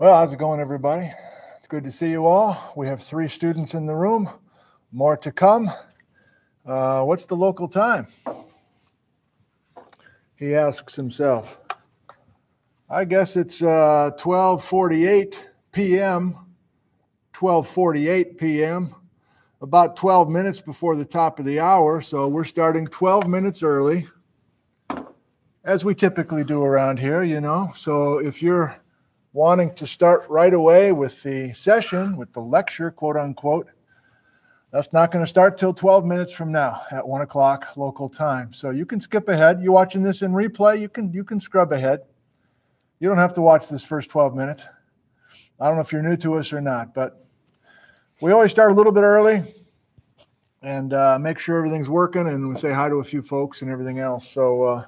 Well, how's it going, everybody? It's good to see you all. We have three students in the room, more to come. Uh, what's the local time? He asks himself. I guess it's uh, 12:48 p.m. 12:48 p.m. About 12 minutes before the top of the hour, so we're starting 12 minutes early, as we typically do around here. You know, so if you're wanting to start right away with the session, with the lecture, quote unquote, that's not going to start till 12 minutes from now at one o'clock local time. So you can skip ahead. You're watching this in replay, you can you can scrub ahead. You don't have to watch this first 12 minutes. I don't know if you're new to us or not, but we always start a little bit early and uh, make sure everything's working and we say hi to a few folks and everything else. So uh,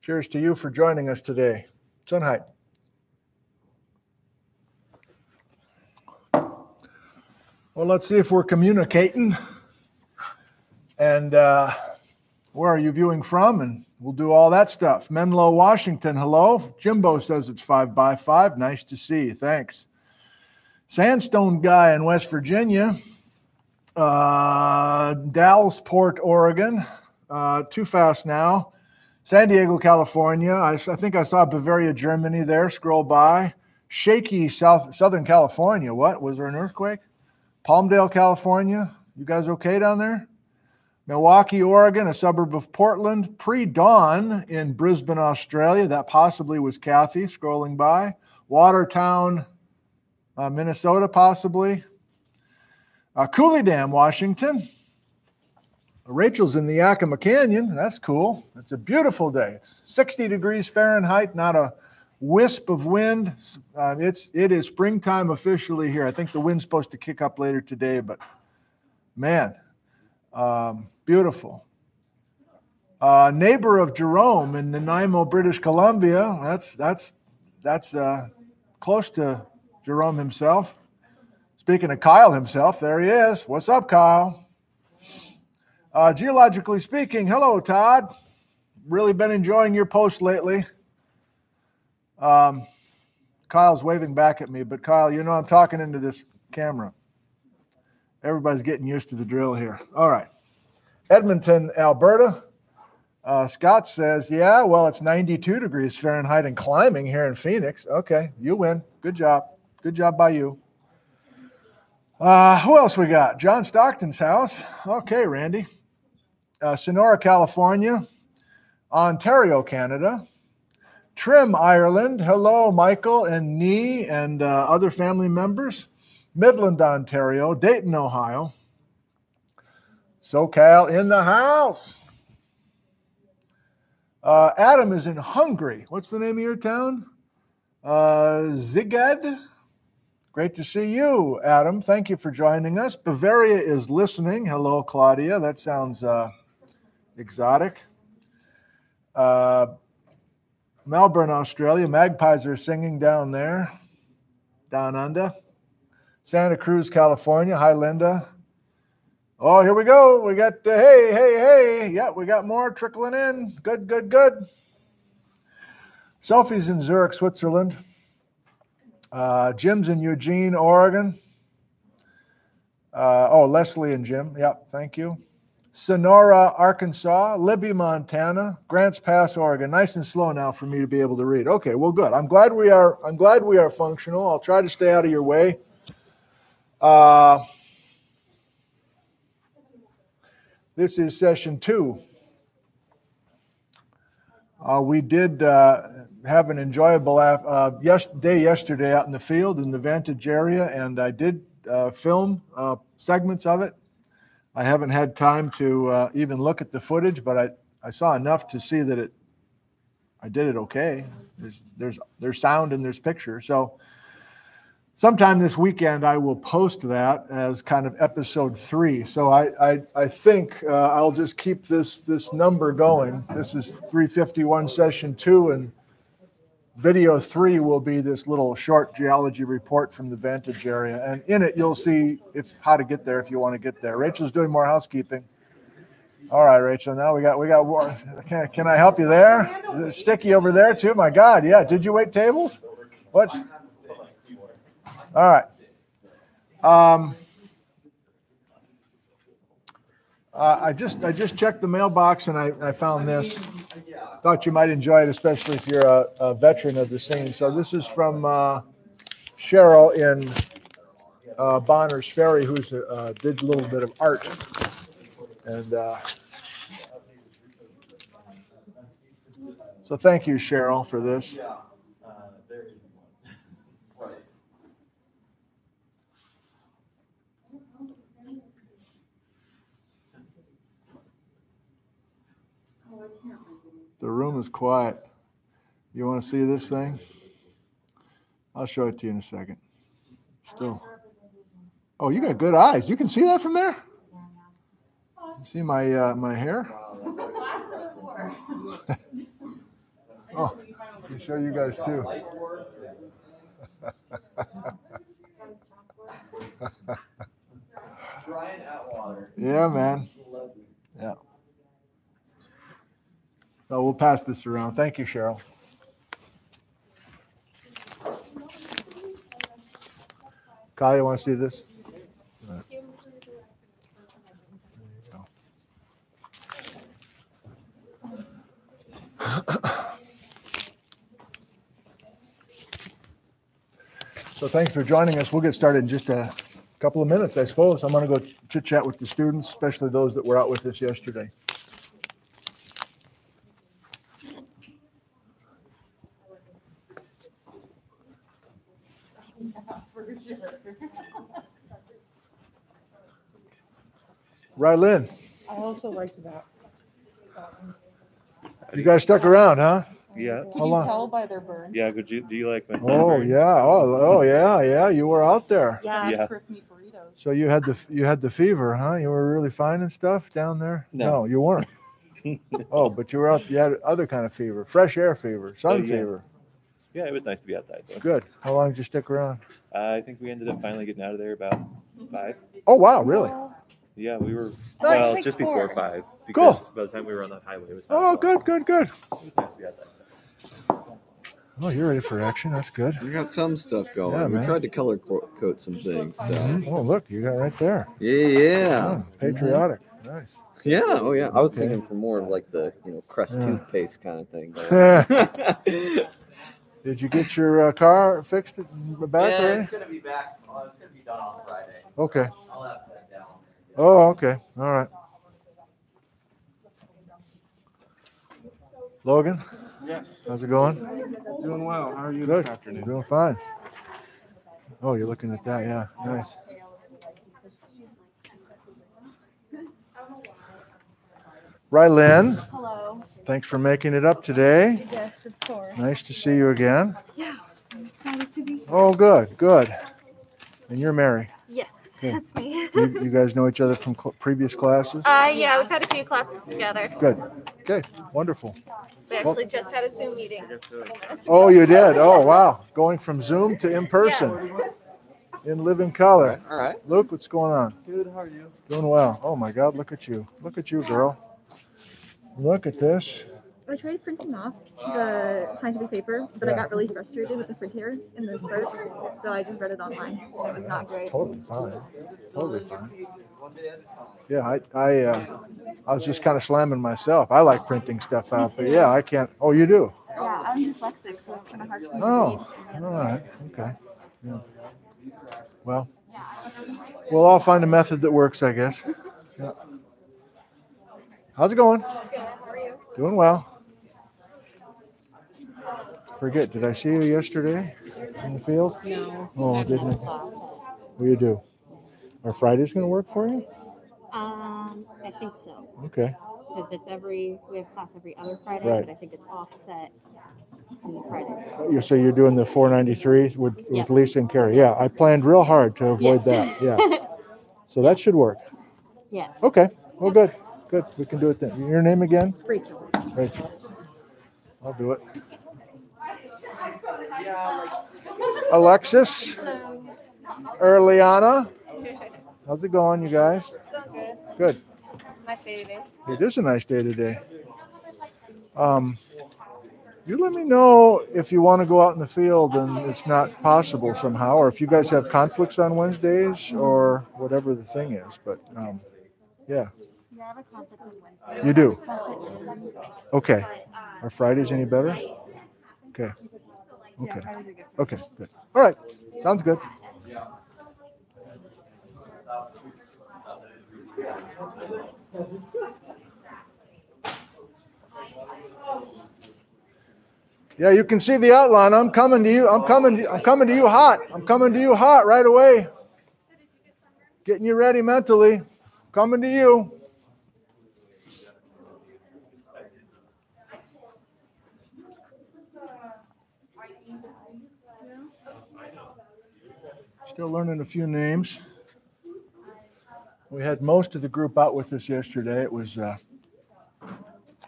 cheers to you for joining us today. Sunheit. Well, let's see if we're communicating. And uh, where are you viewing from? And we'll do all that stuff. Menlo, Washington, hello. Jimbo says it's five by five. Nice to see you. Thanks. Sandstone guy in West Virginia. Uh, Dallesport, Oregon. Uh, too fast now. San Diego, California. I, I think I saw Bavaria, Germany there. Scroll by. Shaky, South Southern California. What was there an earthquake? Palmdale, California. You guys okay down there? Milwaukie, Oregon, a suburb of Portland. Pre dawn in Brisbane, Australia. That possibly was Kathy scrolling by. Watertown, uh, Minnesota, possibly. Uh, Coulee Dam, Washington. Rachel's in the Yakima Canyon. That's cool. It's a beautiful day. It's 60 degrees Fahrenheit, not a wisp of wind. Uh, it's it is springtime officially here. I think the wind's supposed to kick up later today, but man, um, beautiful. Uh, neighbor of Jerome in Nanaimo, British Columbia. That's that's that's uh, close to Jerome himself. Speaking of Kyle himself, there he is. What's up, Kyle? Uh, geologically speaking, hello, Todd. Really been enjoying your post lately. Um, Kyle's waving back at me, but Kyle, you know I'm talking into this camera. Everybody's getting used to the drill here. All right. Edmonton, Alberta. Uh, Scott says, yeah, well, it's 92 degrees Fahrenheit and climbing here in Phoenix. Okay, you win. Good job. Good job by you. Uh, who else we got? John Stockton's house. Okay, Randy. Uh, Sonora, California. Ontario, Canada. Trim, Ireland. Hello, Michael and Nee and uh, other family members. Midland, Ontario. Dayton, Ohio. SoCal in the house. Uh, Adam is in Hungary. What's the name of your town? Uh. Great to see you, Adam. Thank you for joining us. Bavaria is listening. Hello, Claudia. That sounds uh, exotic. Uh, Melbourne, Australia. Magpies are singing down there, down under. Santa Cruz, California. Hi, Linda. Oh, here we go. We got, uh, hey, hey, hey. Yeah, we got more trickling in. Good, good, good. Selfies in Zurich, Switzerland. Uh, Jim's in Eugene, Oregon. Uh, oh, Leslie and Jim. Yep, thank you. Sonora, Arkansas, Libby, Montana, Grants Pass, Oregon. Nice and slow now for me to be able to read. Okay, well, good. I'm glad we are. I'm glad we are functional. I'll try to stay out of your way. Uh, this is session two. Uh, we did uh, have an enjoyable uh, yes, day yesterday out in the field in the Vantage area, and I did uh, film uh, segments of it. I haven't had time to uh, even look at the footage, but I, I saw enough to see that it I did it okay. There's there's there's sound and there's picture. So sometime this weekend I will post that as kind of episode three. So I I, I think uh, I'll just keep this this number going. This is 351 session two and Video three will be this little short geology report from the Vantage area. And in it, you'll see if how to get there if you want to get there. Rachel's doing more housekeeping. All right, Rachel. Now we got we got more. Can, can I help you there? Is it sticky over there too? My God, yeah. Did you wait tables? What? All right. Um, uh, I just I just checked the mailbox and I, I found this. Thought you might enjoy it, especially if you're a, a veteran of the scene. So this is from uh, Cheryl in uh, Bonner's Ferry, who's uh, did a little bit of art, and uh, so thank you, Cheryl, for this. The room is quiet. You want to see this thing? I'll show it to you in a second. Still. Oh, you got good eyes. You can see that from there? You see my uh, my hair? oh, me show you guys too. yeah, man. Yeah. No, we'll pass this around. Thank you, Cheryl. Kyle, you want to see this? So thanks for joining us. We'll get started in just a couple of minutes, I suppose. I'm going to go chit chat with the students, especially those that were out with us yesterday. Rylin, I also liked that. you guys stuck around, huh? Yeah, Can How you long? tell by their burns? yeah. Could you do you like my Oh sunburns? yeah. Oh, oh yeah, yeah. You were out there. Yeah, Yeah. Chris meat burritos. So you had the you had the fever, huh? You were really fine and stuff down there. No. you weren't. oh, but you were out. You had other kind of fever, fresh air fever, sun Oh, yeah. fever. Yeah, it was nice to be outside though. Good. How long did you stick around? Uh, I think we ended up finally getting out of there about five. Oh wow, really? Yeah, we were Nice. well Like just four. before five. Cool. Because by the time we were on that highway, it was. Oh, five good, good, good. It was nice to be outside. Oh, you're ready for action. That's good. We got some stuff going. Yeah, we man. tried to color co- code some things. So Mhm. Oh, look, you got right there. yeah, yeah, Oh, patriotic. Nice. yeah. Oh yeah. I was Okay. thinking for more of like the you know crust Yeah. toothpaste kind of thing. but- Did you get your uh, car fixed in the back yeah, already? it's gonna be back. Uh, it's gonna be done on Friday. Okay. I'll have that down. Oh, okay. All right. Logan, Yes, how's it going? doing well. How are you Good. this afternoon? Doing fine. Oh, you're looking at that. Yeah, nice. Rylin, Hello. thanks for making it up today. Yes, of course. Nice to see you again. Yeah, I'm excited to be. Oh, good, good. And you're Mary. Yes, that's me. You, you guys know each other from cl- previous classes? Uh, yeah, we've had a few classes together. Good. Okay, wonderful. We actually just had a Zoom meeting. Oh, you did? Oh, wow. Going from Zoom to in person in living color. All right. Luke, what's going on? Good. How are you? Doing well. Oh my God, look at you. Look at you, girl. Look at this. I tried printing off the scientific paper, but Yeah. I got really frustrated with the printer and the cert, so I just read it online. It was not great. Totally fine. Totally fine. Yeah, I, I, uh, I was just kind of slamming myself. I like printing stuff out, but yeah, I can't. Oh, you do? Yeah, I'm dyslexic, so it's kind of hard to Oh, all right. Okay. Yeah. Well, we'll all find a method that works, I guess. Yeah. How's it going? Doing well. Forget, did I see you yesterday in the field? No. Oh, didn't I? What do you do? Are Fridays going to work for you? Um, I think so, Okay. because it's every, we have class every other Friday, Right. but I think it's offset in the Fridays. You so you're doing the 493 with, with Lisa and Carrie. Yeah, I planned real hard to avoid Yes. that. Yeah. So that should work. Yes, Okay. Well, good. Good. We can do it then. Your name again? Rachel. Rachel. I'll do it. Alexis, Erliana. How's it going, you guys? Good. Good. Nice day today. It is a nice day today. Um, you let me know if you want to go out in the field and it's not possible somehow, or if you guys have conflicts on Wednesdays or whatever the thing is. But um, yeah, Yeah, have a conflict on Wednesday. you do. Okay. Are Fridays any better? Okay. Yeah, Okay. Good. Okay. Good. All right. Sounds good. Yeah, you can see the outline. I'm coming to you. I'm coming. To, I'm coming to you hot. I'm coming to you hot right away. Getting you ready mentally. Coming to you. Still learning a few names. We had most of the group out with us yesterday. It was uh,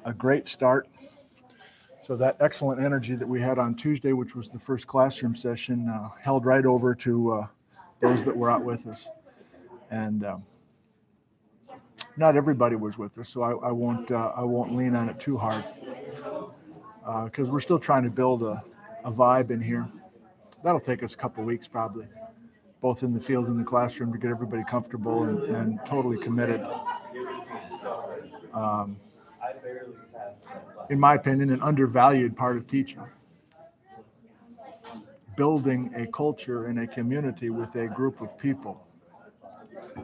a great start. So that excellent energy that we had on Tuesday, which was the first classroom session, uh, held right over to uh, those that were out with us. And um, not everybody was with us, so I, I won't uh, I won't lean on it too hard because we're still trying to build a, a vibe in here. That'll take us a couple weeks probably, both in the field and the classroom to get everybody comfortable and, and totally committed. Um, in my opinion, an undervalued part of teaching. Building a culture in a community with a group of people.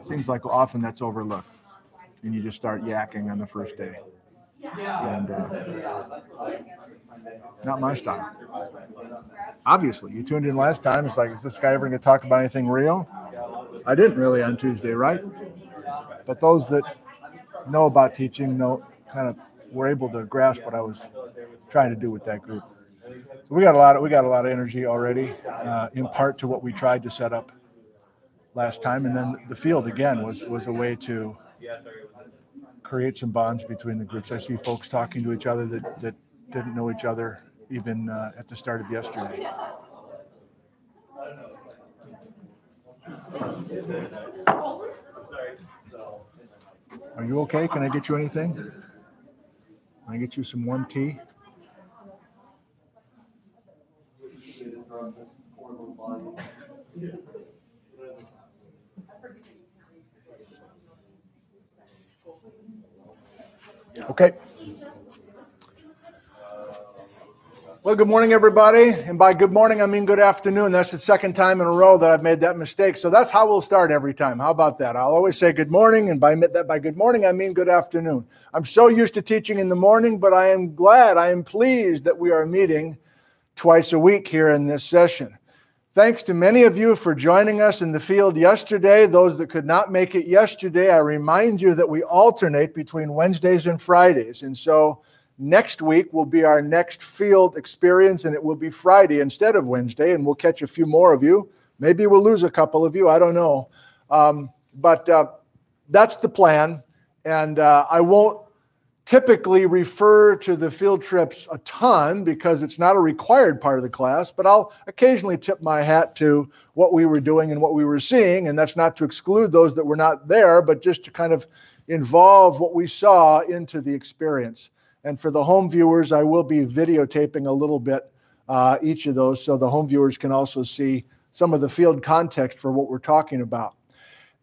Seems like often that's overlooked, and you just start yakking on the first day. And uh, not my style. Obviously, you tuned in last time. It's like, is this guy ever going to talk about anything real? I didn't really on Tuesday, right? But those that know about teaching know kind of were able to grasp what I was trying to do with that group. So we got a lot of we got a lot of energy already, uh, in part to what we tried to set up last time, and then the field again was was a way to create some bonds between the groups. I see folks talking to each other that that didn't know each other even uh, at the start of yesterday. Are you okay? Can I get you anything? Can I get you some warm tea? Okay. Well, good morning, everybody. And by good morning, I mean good afternoon. That's the second time in a row that I've made that mistake. So that's how we'll start every time. How about that? I'll always say good morning, and by that by good morning, I mean good afternoon. I'm so used to teaching in the morning, but I am glad, I am pleased that we are meeting twice a week here in this session. Thanks to many of you for joining us in the field yesterday. Those that could not make it yesterday, I remind you that we alternate between Wednesdays and Fridays. And so next week will be our next field experience, and it will be Friday instead of Wednesday. And we'll catch a few more of you. Maybe we'll lose a couple of you. I don't know. Um, but uh, that's the plan. And uh, I won't typically refer to the field trips a ton because it's not a required part of the class, but I'll occasionally tip my hat to what we were doing and what we were seeing. And that's not to exclude those that were not there, but just to kind of involve what we saw into the experience. And for the home viewers, I will be videotaping a little bit uh, each of those so the home viewers can also see some of the field context for what we're talking about.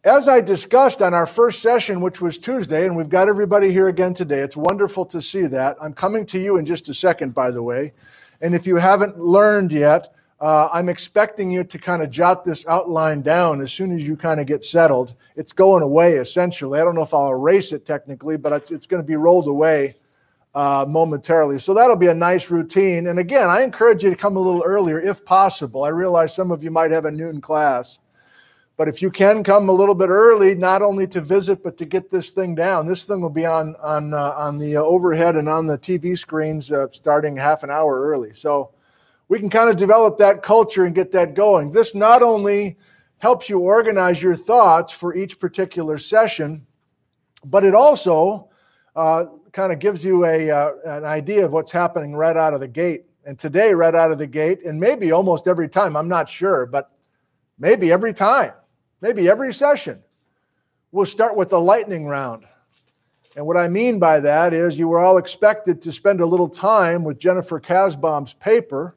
As I discussed on our first session, which was Tuesday, and we've got everybody here again today, it's wonderful to see that. I'm coming to you in just a second, by the way. And if you haven't learned yet, uh, I'm expecting you to kind of jot this outline down as soon as you kind of get settled. It's going away essentially. I don't know if I'll erase it technically, but it's, it's going to be rolled away uh, momentarily. So that'll be a nice routine. And again, I encourage you to come a little earlier if possible. I realize some of you might have a noon class. But if you can come a little bit early, not only to visit but to get this thing down, this thing will be on on uh, on the uh, overhead and on the TV screens uh, starting half an hour early. So we can kind of develop that culture and get that going. This not only helps you organize your thoughts for each particular session, but it also uh, kind of gives you a uh, an idea of what's happening right out of the gate. And today, right out of the gate, and maybe almost every time, I'm not sure, but maybe every time maybe every session, we'll start with the lightning round. And what I mean by that is you were all expected to spend a little time with Jennifer Kasbohm's paper,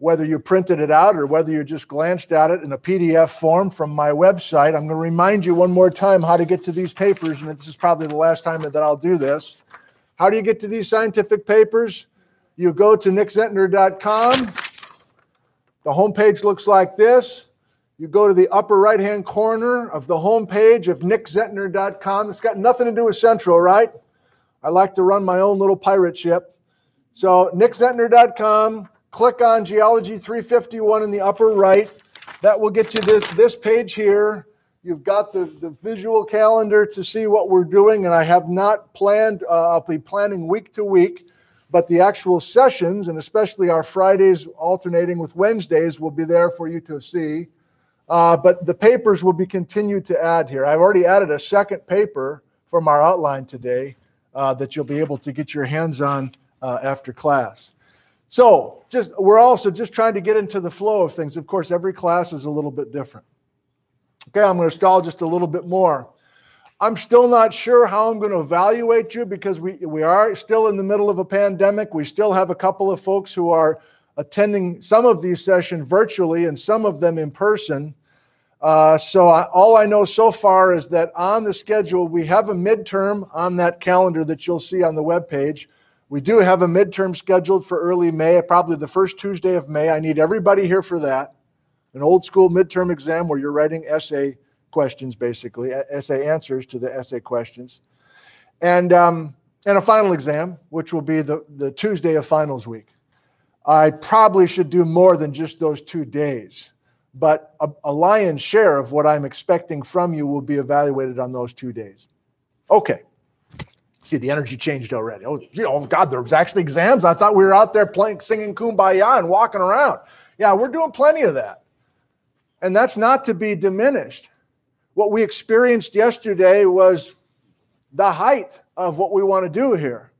whether you printed it out or whether you just glanced at it in a PDF form from my website. I'm going to remind you one more time how to get to these papers, and this is probably the last time that I'll do this. How do you get to these scientific papers? You go to nickzentner.com. The homepage looks like this. You go to the upper right hand corner of the homepage of nickzentner.com. It's got nothing to do with Central, right? I like to run my own little pirate ship. So, nickzentner.com, click on Geology 351 in the upper right. That will get you this, this page here. You've got the, the visual calendar to see what we're doing, and I have not planned, uh, I'll be planning week to week but the actual sessions, and especially our Fridays alternating with Wednesdays, will be there for you to see. Uh, but the papers will be continued to add here. I've already added a second paper from our outline today uh, that you'll be able to get your hands on uh, after class. So, just we're also just trying to get into the flow of things. Of course, every class is a little bit different. Okay, I'm going to stall just a little bit more. I'm still not sure how I'm going to evaluate you because we, we are still in the middle of a pandemic. We still have a couple of folks who are attending some of these sessions virtually and some of them in person. Uh, so I, all I know so far is that on the schedule, we have a midterm on that calendar that you'll see on the webpage. We do have a midterm scheduled for early May, probably the first Tuesday of May. I need everybody here for that. An old school midterm exam where you're writing essay questions, basically, essay answers to the essay questions. And, um, and a final exam, which will be the, the Tuesday of finals week. I probably should do more than just those two days, but a, a lion's share of what I'm expecting from you will be evaluated on those two days. Okay. See, the energy changed already. Oh, gee, oh God, there was actually exams. I thought we were out there playing, singing kumbaya and walking around. Yeah, we're doing plenty of that. And that's not to be diminished what we experienced yesterday was the height of what we want to do here.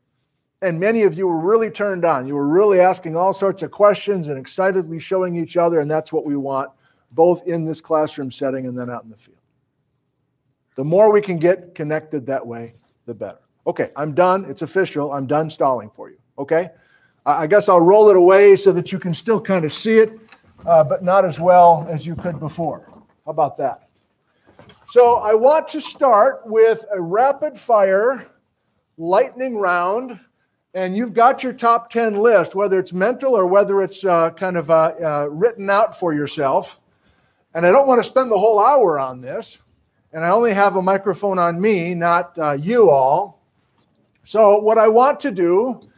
And many of you were really turned on. You were really asking all sorts of questions and excitedly showing each other. And that's what we want, both in this classroom setting and then out in the field. The more we can get connected that way, the better. Okay, I'm done. It's official. I'm done stalling for you. Okay? I guess I'll roll it away so that you can still kind of see it, uh, but not as well as you could before. How about that? So I want to start with a rapid fire lightning round. And you've got your top 10 list, whether it's mental or whether it's uh, kind of uh, uh, written out for yourself. And I don't want to spend the whole hour on this. And I only have a microphone on me, not uh, you all. So, what I want to do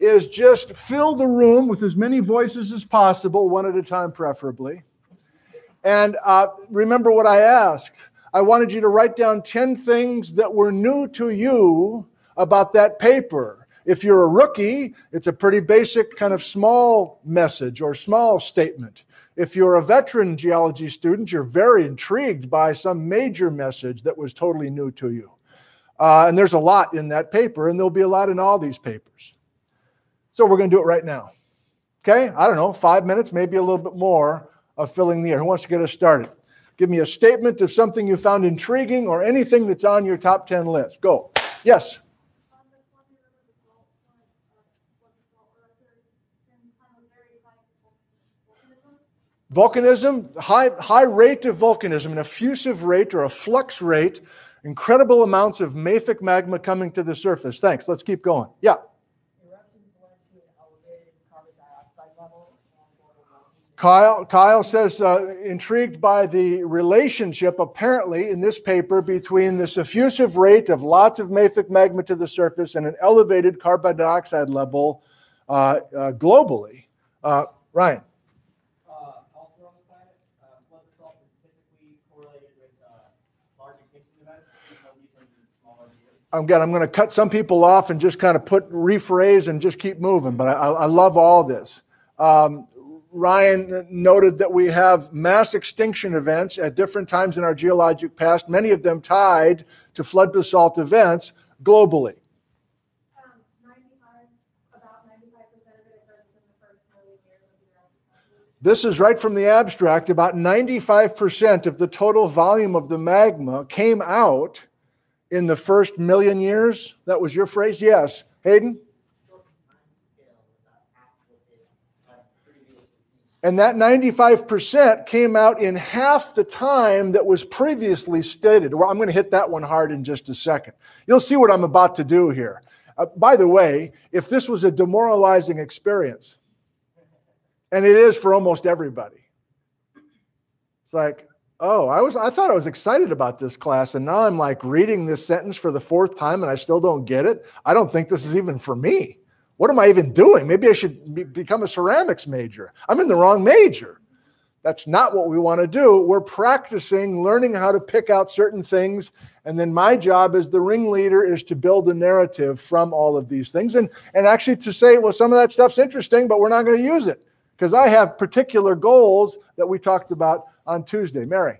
is just fill the room with as many voices as possible, one at a time, preferably. And uh, remember what I asked I wanted you to write down 10 things that were new to you about that paper. If you're a rookie, it's a pretty basic kind of small message or small statement. If you're a veteran geology student, you're very intrigued by some major message that was totally new to you. Uh, and there's a lot in that paper, and there'll be a lot in all these papers. So we're going to do it right now. Okay? I don't know, five minutes, maybe a little bit more of filling the air. Who wants to get us started? Give me a statement of something you found intriguing or anything that's on your top 10 list. Go. Yes. Volcanism, high, high rate of volcanism, an effusive rate or a flux rate, incredible amounts of mafic magma coming to the surface. Thanks. Let's keep going. Yeah. Kyle, Kyle says, uh, intrigued by the relationship apparently in this paper between this effusive rate of lots of mafic magma to the surface and an elevated carbon dioxide level uh, uh, globally. Uh, Ryan. Again, I'm going to cut some people off and just kind of put rephrase and just keep moving, but I, I love all this. Um, Ryan noted that we have mass extinction events at different times in our geologic past, many of them tied to flood basalt events globally. This is right from the abstract. About 95% of the total volume of the magma came out in the first million years? That was your phrase? Yes. Hayden? And that 95% came out in half the time that was previously stated. Well, I'm going to hit that one hard in just a second. You'll see what I'm about to do here. Uh, by the way, if this was a demoralizing experience, and it is for almost everybody, it's like, oh, I was I thought I was excited about this class, and now I'm like reading this sentence for the fourth time, and I still don't get it. I don't think this is even for me. What am I even doing? Maybe I should be, become a ceramics major. I'm in the wrong major. That's not what we want to do. We're practicing learning how to pick out certain things. And then my job as the ringleader is to build a narrative from all of these things and, and actually to say, well, some of that stuff's interesting, but we're not going to use it because I have particular goals that we talked about on Tuesday. Mary.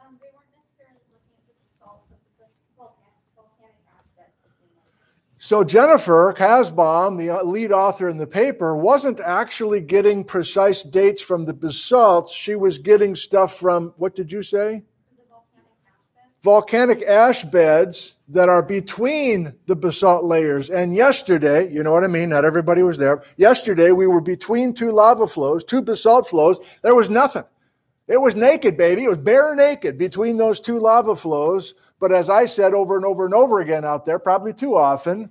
Um, they weren't necessarily looking at the salt, volcanic, volcanic aspect of the So Jennifer Kasbohm, the uh, lead author in the paper, wasn't actually getting precise dates from the basalts. She was getting stuff from, what did you say? the volcanic aspect. volcanic ash beds that are between the basalt layers. And yesterday, you know what I mean? Not everybody was there. Yesterday, we were between two lava flows, two basalt flows. There was nothing. It was naked, baby. It was bare naked between those two lava flows. But as I said over and over and over again out there, probably too often,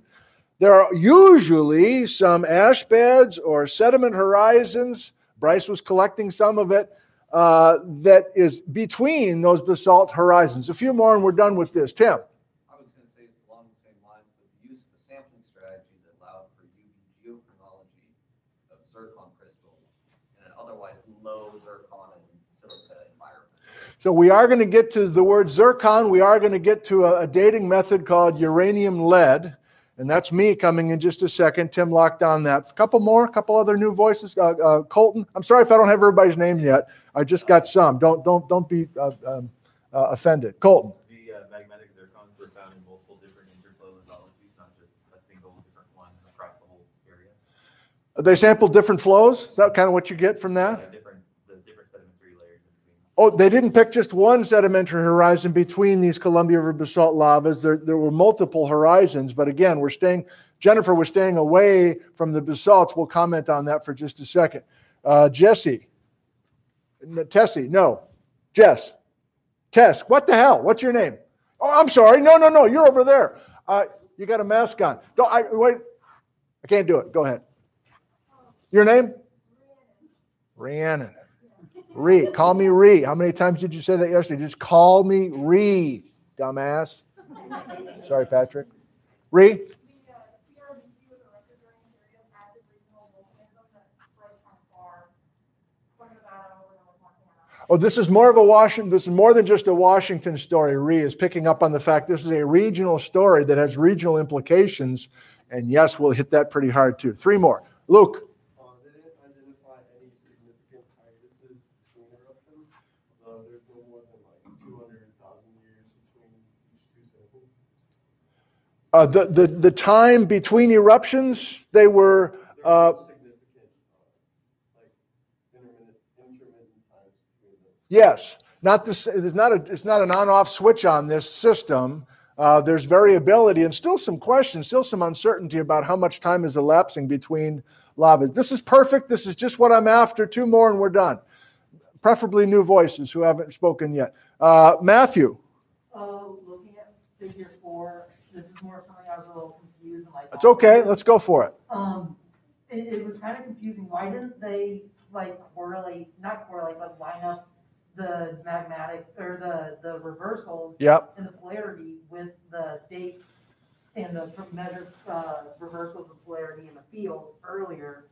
there are usually some ash beds or sediment horizons. Bryce was collecting some of it uh, that is between those basalt horizons. A few more, and we're done with this. Tim. I was gonna say it's along the same lines, but the use of a sampling strategy that allowed for UV geochronology of zircon crystals in an otherwise low zircon and silica environment. So we are going to get to the word zircon. We are going to get to a, a dating method called uranium lead. And that's me coming in just a second. Tim locked on that. A couple more, a couple other new voices. Uh, uh, Colton, I'm sorry if I don't have everybody's name yet. I just got some. Don't don't don't be uh, um, uh, offended. Colton. The uh, magnetic zircons were found in multiple different interflow lithologies, not just a single different one across the whole area. They sampled different flows. Is that kind of what you get from that? Uh, different, the different sedimentary layers in between. Oh, they didn't pick just one sedimentary horizon between these Columbia River basalt lavas. There, there were multiple horizons, but again, we're staying. Jennifer was staying away from the basalts. We'll comment on that for just a second. Uh, Jesse, Tessie, no, Jess, Tess. What the hell? What's your name? Oh, I'm sorry. No, no, no. You're over there. Uh, you got a mask on. Don't I wait? I can't do it. Go ahead. Your name? Rhiannon. Ree. Call me Ree. How many times did you say that yesterday? Just call me Ree, dumbass. Sorry, Patrick. Ree? Oh, this is more of a Washington. This is more than just a Washington story. Ree is picking up on the fact this is a regional story that has regional implications. And yes, we'll hit that pretty hard too. Three more. Luke. Uh, they didn't identify any significant hiatuses between eruptions. So there's no more than like two hundred thousand years between each two samples. Uh, the, the, the time between eruptions, they were uh, significant, like intermittent, intermittent times between them. Yes, not this. It's not a. It's not an on-off switch on this system. Uh, there's variability and still some questions, still some uncertainty about how much time is elapsing between lavas. This is perfect. This is just what I'm after. Two more and we're done. Preferably new voices who haven't spoken yet. Uh, Matthew, Uh, looking at figure four, this is more something I was a little confused and like. it's okay. Let's go for it. Um, it, it was kind of confusing. Why didn't they like correlate, not correlate, but line up the magmatic or the, the reversals Yep. and the polarity with the dates and the measured, uh, reversals of polarity in the field earlier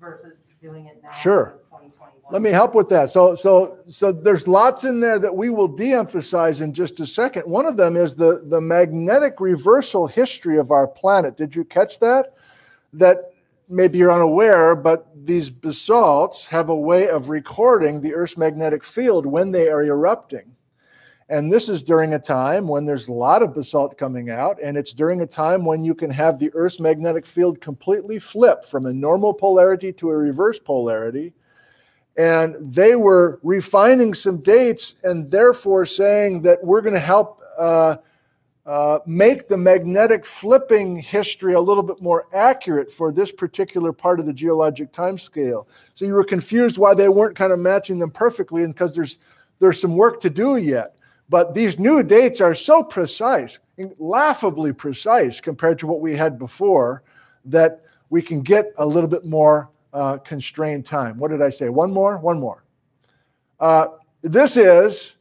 versus doing it now? Sure. 2021. Let me help with that. So, so, so there's lots in there that we will de-emphasize in just a second. One of them is the the magnetic reversal history of our planet. Did you catch that? That maybe you're unaware, but these basalts have a way of recording the Earth's magnetic field when they are erupting. And this is during a time when there's a lot of basalt coming out, and it's during a time when you can have the Earth's magnetic field completely flip from a normal polarity to a reverse polarity and they were refining some dates and therefore saying that we're going to help uh, uh, make the magnetic flipping history a little bit more accurate for this particular part of the geologic time scale. So you were confused why they weren't kind of matching them perfectly, and because there's there's some work to do yet. But these new dates are so precise, laughably precise compared to what we had before, that we can get a little bit more uh, constrained time. What did I say? One more? One more. Uh, this is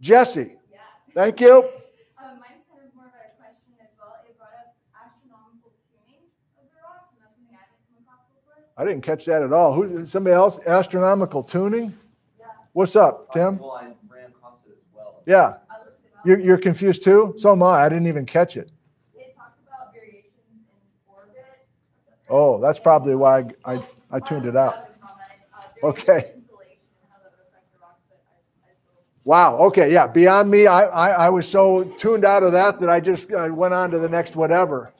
Jesse. Yeah. Thank you. Um, mine's kind of more of a question as well. It brought up astronomical tuning of the rocks, and that's something I haven't come across before. I didn't catch that at all. Who? Somebody else? Astronomical tuning. Yeah. What's up, Tim? Well, I ran across it as well. Yeah. I looked it up. You're, you're confused too? So am I. I didn't even catch it. It talked about variations in orbit. of the Oh, that's probably why I, I, I tuned it out. Okay. Wow. Okay. Yeah. Beyond me, I, I, I was so tuned out of that that I just uh, went on to the next whatever.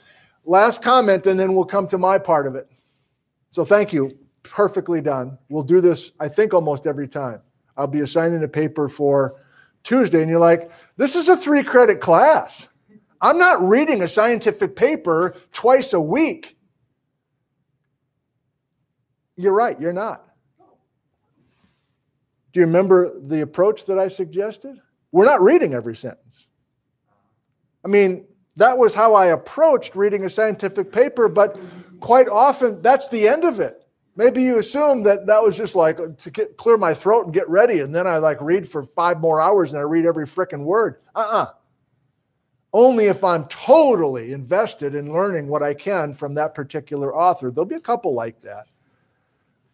Last comment, and then we'll come to my part of it. So thank you. Perfectly done. We'll do this, I think, almost every time. I'll be assigning a paper for Tuesday, and you're like, this is a three credit class. I'm not reading a scientific paper twice a week. You're right, you're not. Do you remember the approach that I suggested? We're not reading every sentence. I mean, that was how I approached reading a scientific paper, but quite often that's the end of it. Maybe you assume that that was just like to get, clear my throat and get ready, and then I like read for five more hours and I read every freaking word. Uh uh Only if I'm totally invested in learning what I can from that particular author. There'll be a couple like that.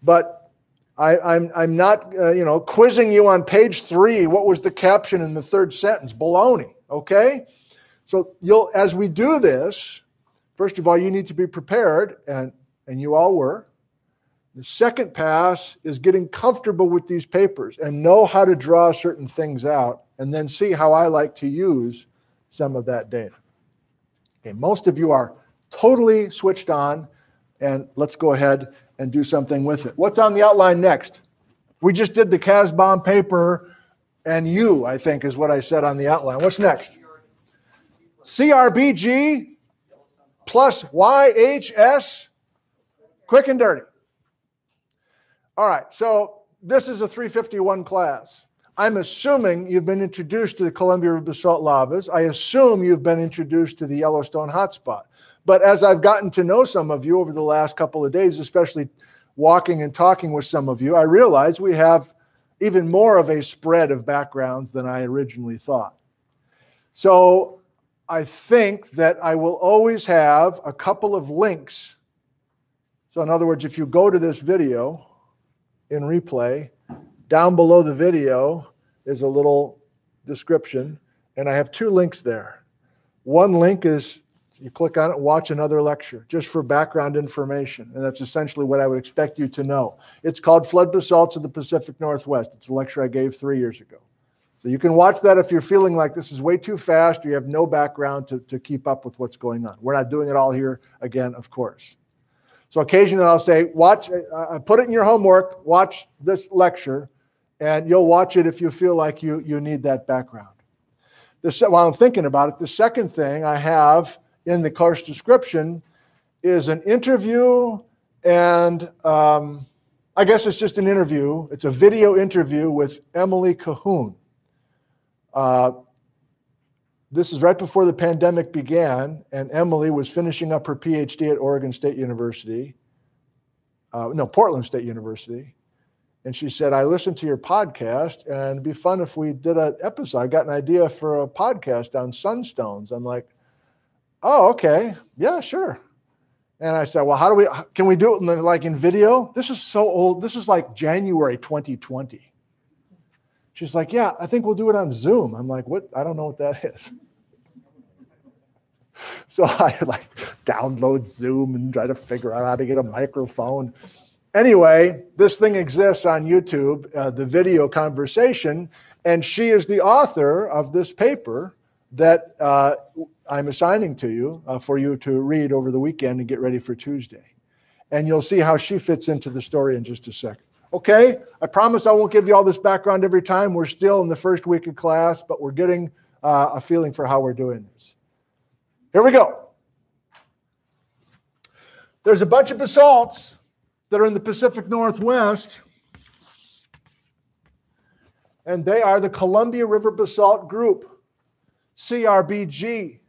But I, I'm, I'm not, uh, you know, quizzing you on page three. What was the caption in the third sentence? Baloney. Okay. So you'll, as we do this, first of all, you need to be prepared, and and you all were. The second pass is getting comfortable with these papers and know how to draw certain things out, and then see how I like to use some of that data. Okay, most of you are totally switched on, and let's go ahead and do something with it. What's on the outline next? We just did the Kasbohm paper, and you, I think, is what I said on the outline. What's next? CRBG plus YHS, quick and dirty. All right, so this is a 351 class. I'm assuming you've been introduced to the Columbia basalt lavas. I assume you've been introduced to the Yellowstone hotspot. But as I've gotten to know some of you over the last couple of days, especially walking and talking with some of you, I realize we have even more of a spread of backgrounds than I originally thought. So I think that I will always have a couple of links. So, in other words, if you go to this video in replay, down below the video is a little description, and I have two links there. One link is you click on it, watch another lecture just for background information. And that's essentially what I would expect you to know. It's called Flood Basalts of the Pacific Northwest. It's a lecture I gave three years ago. So you can watch that if you're feeling like this is way too fast, or you have no background to, to keep up with what's going on. We're not doing it all here again, of course. So occasionally I'll say, watch, I put it in your homework, watch this lecture, and you'll watch it if you feel like you, you need that background. The, while I'm thinking about it, the second thing I have in the course description is an interview, and um, I guess it's just an interview. It's a video interview with Emily Cahoon. Uh, this is right before the pandemic began, and Emily was finishing up her PhD at Oregon State University, uh, no, Portland State University. And she said, I listened to your podcast, and it'd be fun if we did an episode. I got an idea for a podcast on sunstones. I'm like, oh, okay. Yeah, sure. And I said, well, how do we, can we do it in like in video? This is so old. This is like January 2020. She's like, yeah, I think we'll do it on Zoom. I'm like, what? I don't know what that is. So I like download Zoom and try to figure out how to get a microphone. Anyway, this thing exists on YouTube, uh, the video conversation, and she is the author of this paper that uh, I'm assigning to you uh, for you to read over the weekend and get ready for Tuesday. And you'll see how she fits into the story in just a second. Okay, I promise I won't give you all this background every time. We're still in the first week of class, but we're getting uh, a feeling for how we're doing this. Here we go. There's a bunch of basalts that are in the Pacific Northwest, and they are the Columbia River Basalt Group, CRBG.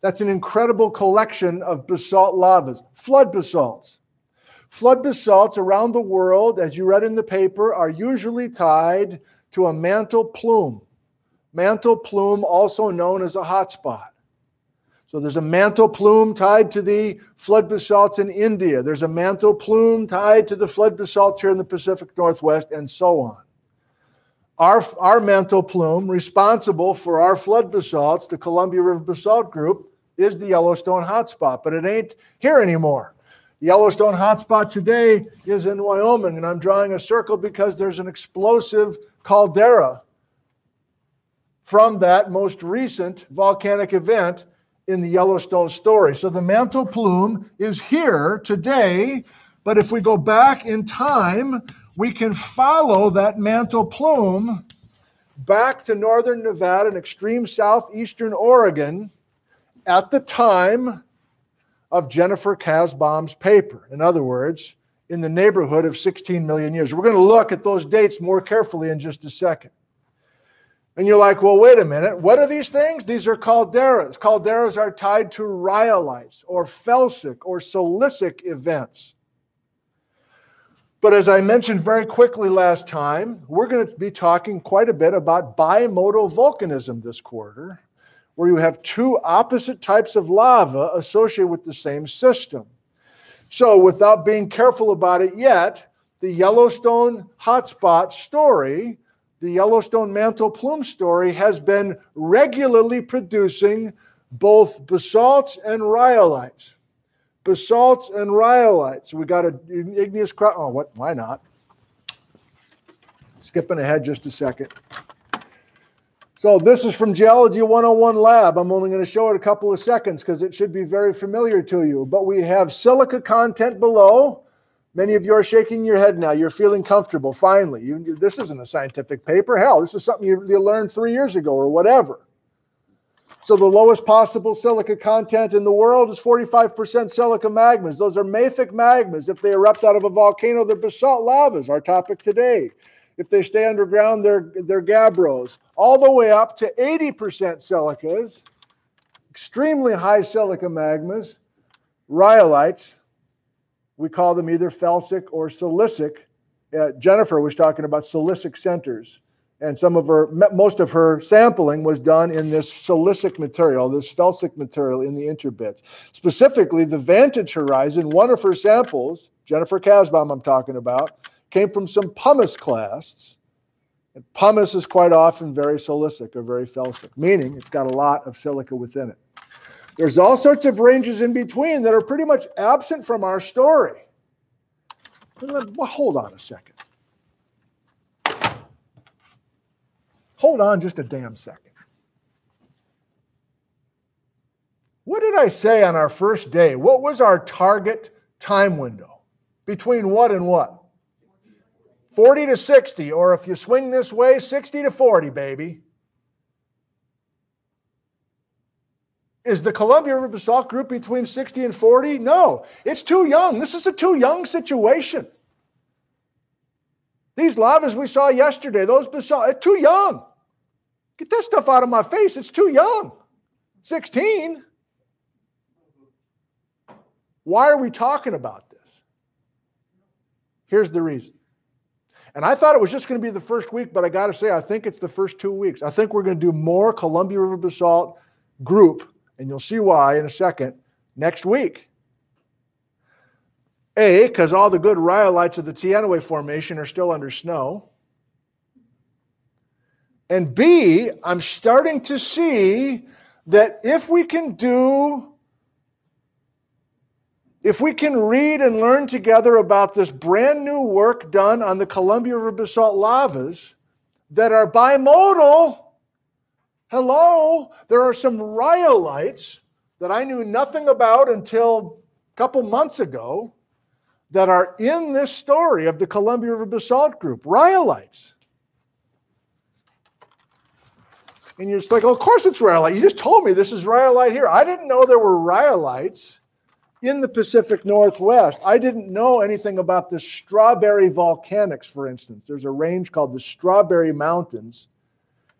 That's an incredible collection of basalt lavas, flood basalts. Flood basalts around the world, as you read in the paper, are usually tied to a mantle plume. Mantle plume, also known as a hotspot. So there's a mantle plume tied to the flood basalts in India. There's a mantle plume tied to the flood basalts here in the Pacific Northwest, and so on. Our, our mantle plume, responsible for our flood basalts, the Columbia River Basalt Group, is the Yellowstone hotspot, but it ain't here anymore. Yellowstone hotspot today is in Wyoming, and I'm drawing a circle because there's an explosive caldera from that most recent volcanic event in the Yellowstone story. So the mantle plume is here today, but if we go back in time, we can follow that mantle plume back to northern Nevada and extreme southeastern Oregon at the time of Jennifer Kasbohm's paper. In other words, in the neighborhood of 16 million years. We're going to look at those dates more carefully in just a second. And you're like, well, wait a minute. What are these things? These are calderas. Calderas are tied to rhyolites or felsic or silicic events. But as I mentioned very quickly last time, we're going to be talking quite a bit about bimodal volcanism this quarter, where you have two opposite types of lava associated with the same system. So, without being careful about it yet, the Yellowstone hotspot story, the Yellowstone mantle plume story, has been regularly producing both basalts and rhyolites. Basalts and rhyolites. We got an igneous crop. Oh, what? Why not? Skipping ahead just a second. So this is from Geology 101 Lab. I'm only going to show it a couple of seconds because it should be very familiar to you. But we have silica content below. Many of you are shaking your head now. You're feeling comfortable, finally. You, this isn't a scientific paper. Hell, this is something you, you learned three years ago or whatever. So the lowest possible silica content in the world is 45% silica magmas. Those are mafic magmas. If they erupt out of a volcano, they're basalt lavas, our topic today. If they stay underground, they're, they're gabbros. All the way up to 80% silicas, extremely high silica magmas, rhyolites. We call them either felsic or silicic. Uh, Jennifer was talking about silicic centers. And some of her, most of her sampling was done in this silicic material, this felsic material in the interbeds. Specifically, the Vantage Horizon, one of her samples, Jennifer Kasbohm, I'm talking about, came from some pumice clasts. And pumice is quite often very silicic or very felsic, meaning it's got a lot of silica within it. There's all sorts of ranges in between that are pretty much absent from our story. Well, hold on a second. Hold on just a damn second. What did I say on our first day? What was our target time window? Between what and what? 40 to 60, or if you swing this way, 60 to 40, baby. Is the Columbia River Basalt Group between 60 and 40? No, it's too young. This is a too young situation. These lavas we saw yesterday, those basalt, it's too young. Get that stuff out of my face. It's too young. 16. Why are we talking about this? Here's the reason. And I thought it was just going to be the first week, but I got to say, I think it's the first two weeks. I think we're going to do more Columbia River Basalt group, and you'll see why in a second, next week. A, because all the good rhyolites of the Teanaway Formation are still under snow. And B, I'm starting to see that if we can do, if we can read and learn together about this brand new work done on the Columbia River basalt lavas that are bimodal, hello, there are some rhyolites that I knew nothing about until a couple months ago that are in this story of the Columbia River Basalt Group, rhyolites. And you're just like, oh, of course it's rhyolite. You just told me this is rhyolite here. I didn't know there were rhyolites in the Pacific Northwest. I didn't know anything about the strawberry volcanics, for instance. There's a range called the Strawberry Mountains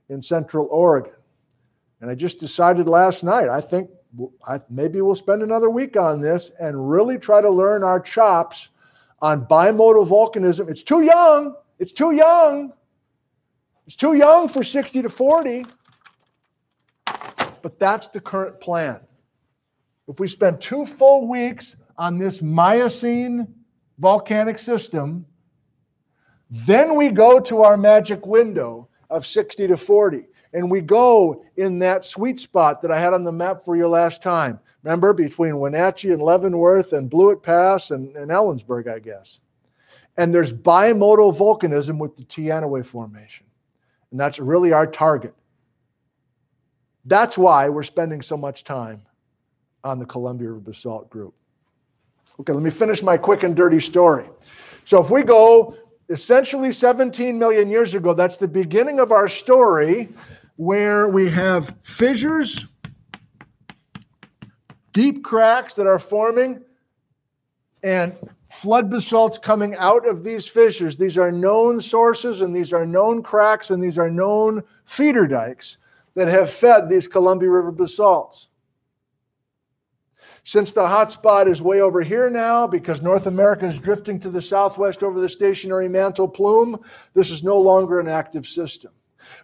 in central Oregon. And I just decided last night, I think I, maybe we'll spend another week on this and really try to learn our chops on bimodal volcanism. It's too young. It's too young. It's too young for 60 to 40. But that's the current plan. If we spend two full weeks on this Miocene volcanic system, then we go to our magic window of 60 to 40. And we go in that sweet spot that I had on the map for you last time. Remember, between Wenatchee and Leavenworth and Blewett Pass and, and Ellensburg, I guess. And there's bimodal volcanism with the Teanaway Formation. And that's really our target. That's why we're spending so much time on the Columbia River Basalt Group. Okay, let me finish my quick and dirty story. So if we go essentially 17 million years ago, that's the beginning of our story where we have fissures, deep cracks that are forming, and flood basalts coming out of these fissures. These are known sources, and these are known cracks, and these are known feeder dikes that have fed these Columbia River basalts. Since the hot spot is way over here now, because North America is drifting to the southwest over the stationary mantle plume, this is no longer an active system.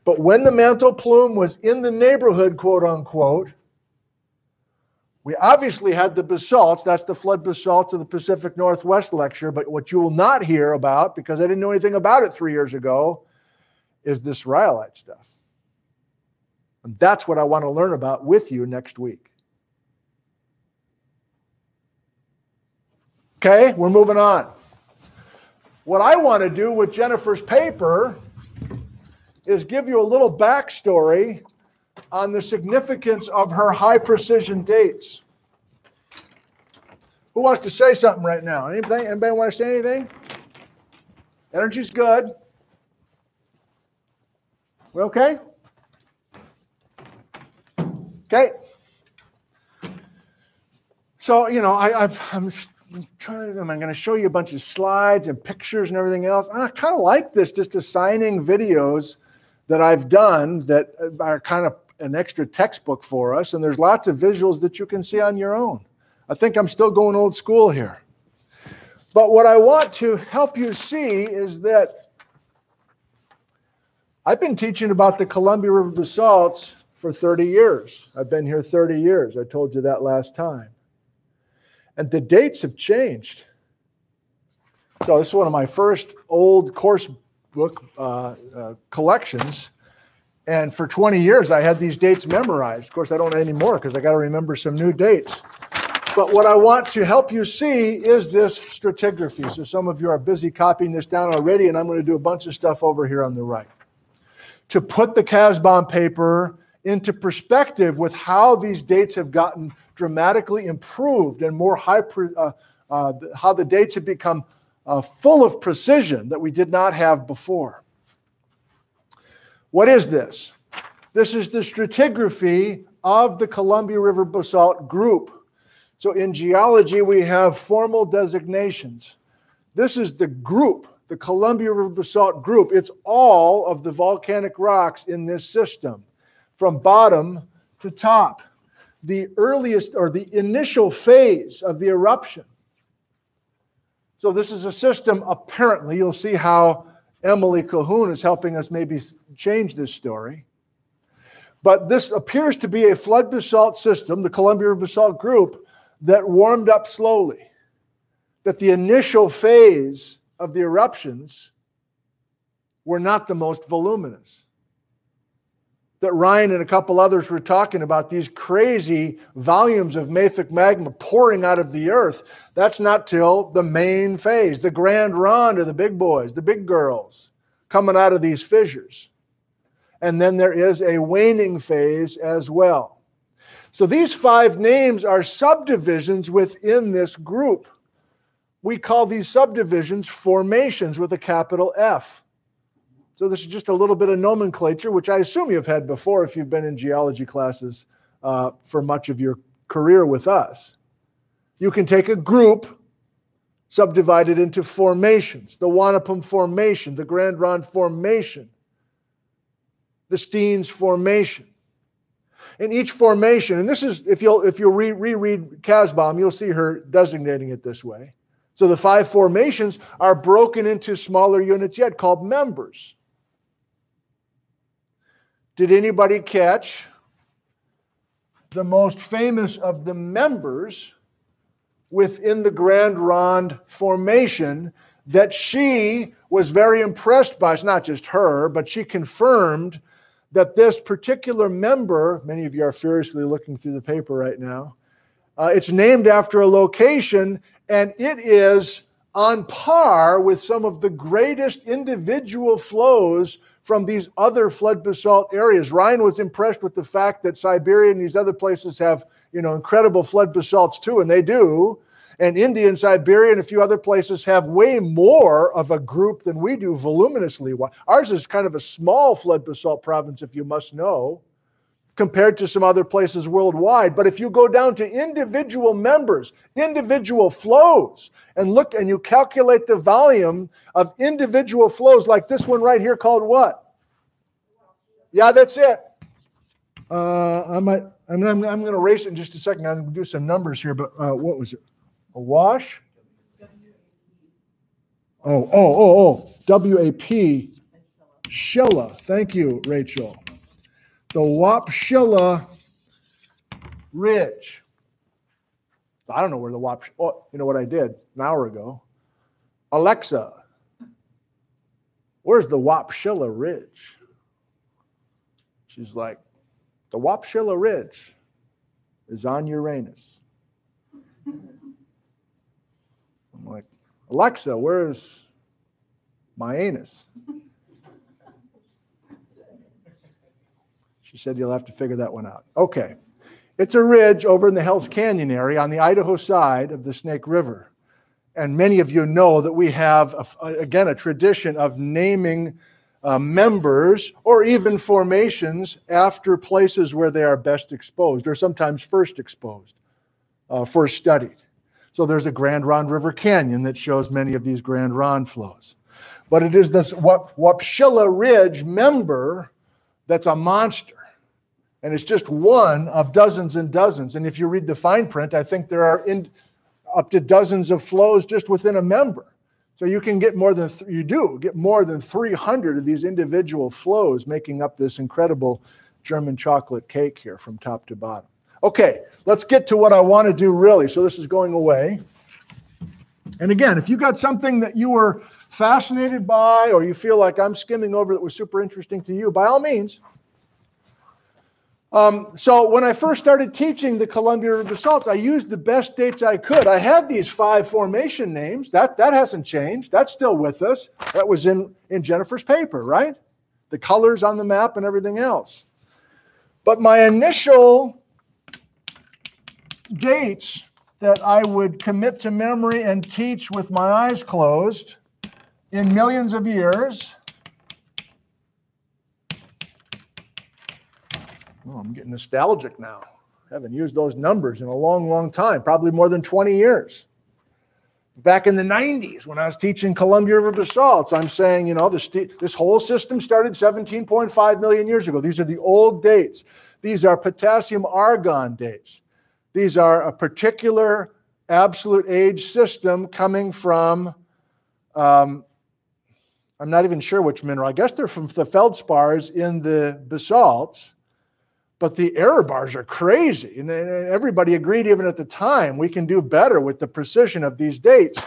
But when the mantle plume was in the neighborhood, quote unquote, we obviously had the basalts. That's the flood basalts of the Pacific Northwest lecture. But what you will not hear about, because I didn't know anything about it three years ago, is this rhyolite stuff. And that's what I want to learn about with you next week. Okay, we're moving on. What I want to do with Jennifer's paper is give you a little backstory on the significance of her high precision dates. Who wants to say something right now? Anybody, anybody want to say anything? Energy's good. We okay? Okay. So, you know, I, have I'm trying to, I'm going to show you a bunch of slides and pictures and everything else. I kind of like this, just assigning videos that I've done that uh, are kind of an extra textbook for us. And there's lots of visuals that you can see on your own. I think I'm still going old school here. But what I want to help you see is that I've been teaching about the Columbia River basalts for 30 years. I've been here 30 years. I told you that last time. And the dates have changed. So, this is one of my first old course book uh, uh, collections. And for 20 years, I had these dates memorized. Of course, I don't anymore because I got to remember some new dates. But what I want to help you see is this stratigraphy. So some of you are busy copying this down already, and I'm going to do a bunch of stuff over here on the right. To put the Kasbohm paper into perspective with how these dates have gotten dramatically improved and more high, uh, uh, how the dates have become uh, full of precision that we did not have before. What is this? This is the stratigraphy of the Columbia River basalt group. So in geology, we have formal designations. This is the group, the Columbia River basalt group. It's all of the volcanic rocks in this system from bottom to top. The earliest or the initial phase of the eruption. So, this is a system, apparently, you'll see how Emily Cahoon is helping us maybe change this story. But this appears to be a flood basalt system, the Columbia Basalt Group, that warmed up slowly. That the initial phase of the eruptions were not the most voluminous that Ryan and a couple others were talking about these crazy volumes of mafic magma pouring out of the earth. That's not till the main phase, the Grand Ronde of the big boys, the big girls coming out of these fissures. And then there is a waning phase as well. So these five names are subdivisions within this group. We call these subdivisions formations with a capital F. So this is just a little bit of nomenclature, which I assume you've had before if you've been in geology classes uh, for much of your career with us. You can take a group subdivided into formations the Wanapum Formation, the Grand Ronde Formation, the Steens Formation. In each formation, and this is if you'll if you'll re- reread Kasbohm, you'll see her designating it this way. So the five formations are broken into smaller units yet called members. Did anybody catch the most famous of the members within the Grand Ronde formation that she was very impressed by? It's not just her, but she confirmed that this particular member, many of you are furiously looking through the paper right now, uh, it's named after a location and it is on par with some of the greatest individual flows from these other flood basalt areas. Ryan was impressed with the fact that Siberia and these other places have, you know, incredible flood basalts too, and they do. And India and Siberia and a few other places have way more of a group than we do voluminously. Ours is kind of a small flood basalt province, if you must know compared to some other places worldwide. But if you go down to individual members, individual flows, and look and you calculate the volume of individual flows, like this one right here called what? Yeah, that's it. Uh, I might, I'm, I'm, I'm going to erase it in just a second. I'm going to do some numbers here, but uh, what was it? A wash? Oh, oh, oh, oh, WAP. Shilla. Thank you, Rachel the Wapshilla Ridge. I don't know where the Wap. Oh, you know what I did an hour ago? Alexa, where's the Wapshilla Ridge? She's like, the Wapshilla Ridge is on Uranus. I'm like, Alexa, where's my anus? She said, You'll have to figure that one out. Okay. It's a ridge over in the Hells Canyon area on the Idaho side of the Snake River. And many of you know that we have, a, again, a tradition of naming uh, members or even formations after places where they are best exposed or sometimes first exposed, uh, first studied. So there's a Grand Ronde River Canyon that shows many of these Grand Ronde flows. But it is this Wap- Wapshilla Ridge member that's a monster. And it's just one of dozens and dozens. And if you read the fine print, I think there are in, up to dozens of flows just within a member. So you can get more than, th- you do get more than 300 of these individual flows making up this incredible German chocolate cake here from top to bottom. Okay, let's get to what I want to do really. So this is going away. And again, if you got something that you were fascinated by or you feel like I'm skimming over that was super interesting to you, by all means, um, so when I first started teaching the Columbia River basalts, I used the best dates I could. I had these five formation names. That that hasn't changed. That's still with us. That was in in Jennifer's paper, right? The colors on the map and everything else. But my initial dates that I would commit to memory and teach with my eyes closed in millions of years Oh, I'm getting nostalgic now. I haven't used those numbers in a long, long time, probably more than 20 years. Back in the 90s, when I was teaching Columbia River basalts, I'm saying, you know, this, this whole system started 17.5 million years ago. These are the old dates. These are potassium argon dates. These are a particular absolute age system coming from, um, I'm not even sure which mineral. I guess they're from the feldspars in the basalts but the error bars are crazy. And everybody agreed, even at the time, we can do better with the precision of these dates.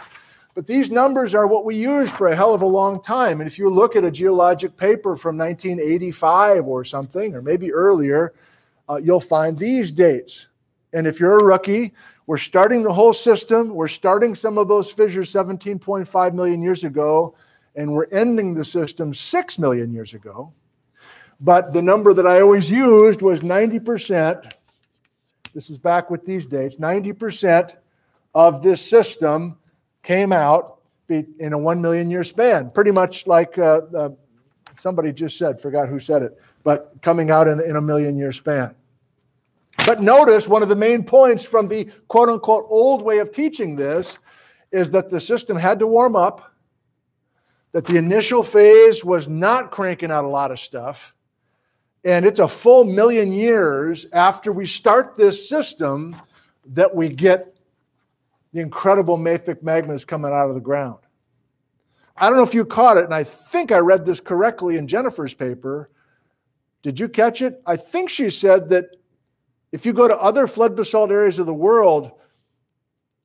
But these numbers are what we use for a hell of a long time. And if you look at a geologic paper from 1985 or something, or maybe earlier, uh, you'll find these dates. And if you're a rookie, we're starting the whole system. We're starting some of those fissures 17.5 million years ago, and we're ending the system 6 million years ago. But the number that I always used was 90%. This is back with these dates 90% of this system came out in a 1 million year span, pretty much like uh, uh, somebody just said, forgot who said it, but coming out in, in a million year span. But notice one of the main points from the quote unquote old way of teaching this is that the system had to warm up, that the initial phase was not cranking out a lot of stuff. And it's a full million years after we start this system that we get the incredible mafic magmas coming out of the ground. I don't know if you caught it, and I think I read this correctly in Jennifer's paper. Did you catch it? I think she said that if you go to other flood basalt areas of the world,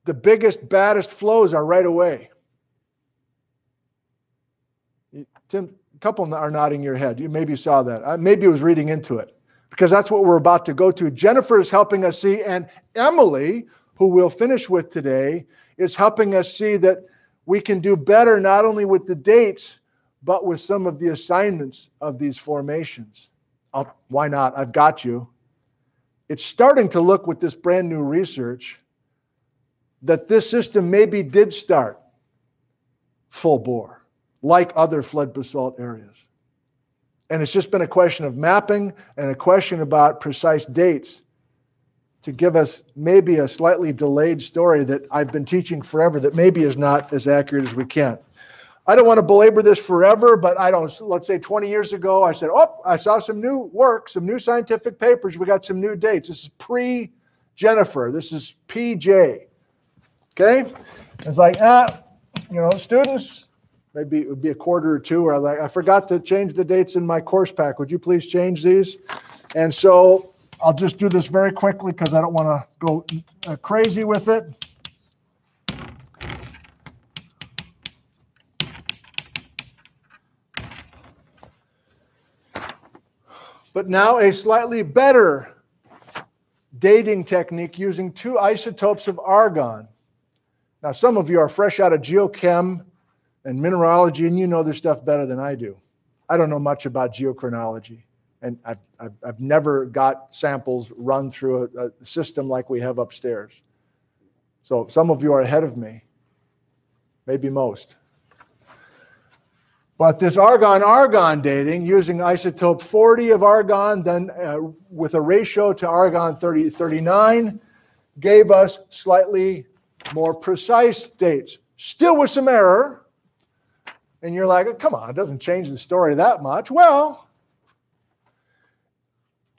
the biggest, baddest flows are right away. Tim, couple are nodding your head. You maybe saw that. Maybe was reading into it because that's what we're about to go to. Jennifer is helping us see, and Emily, who we'll finish with today, is helping us see that we can do better not only with the dates, but with some of the assignments of these formations. I'll, why not? I've got you. It's starting to look with this brand new research that this system maybe did start full bore, like other flood basalt areas. And it's just been a question of mapping and a question about precise dates to give us maybe a slightly delayed story that I've been teaching forever that maybe is not as accurate as we can. I don't want to belabor this forever, but I don't, let's say 20 years ago, I said, Oh, I saw some new work, some new scientific papers. We got some new dates. This is pre Jennifer. This is PJ. Okay? It's like, ah, you know, students, maybe it would be a quarter or two, or like, I forgot to change the dates in my course pack. Would you please change these? And so I'll just do this very quickly because I don't want to go uh, crazy with it. But now a slightly better dating technique using two isotopes of argon. Now, some of you are fresh out of geochem and mineralogy, and you know this stuff better than I do. I don't know much about geochronology, and I've, I've, I've never got samples run through a, a system like we have upstairs. So some of you are ahead of me, maybe most. But this argon-argon dating using isotope 40 of argon, then uh, with a ratio to argon 30, 39, gave us slightly more precise dates. Still with some error. And you're like, come on, it doesn't change the story that much. Well,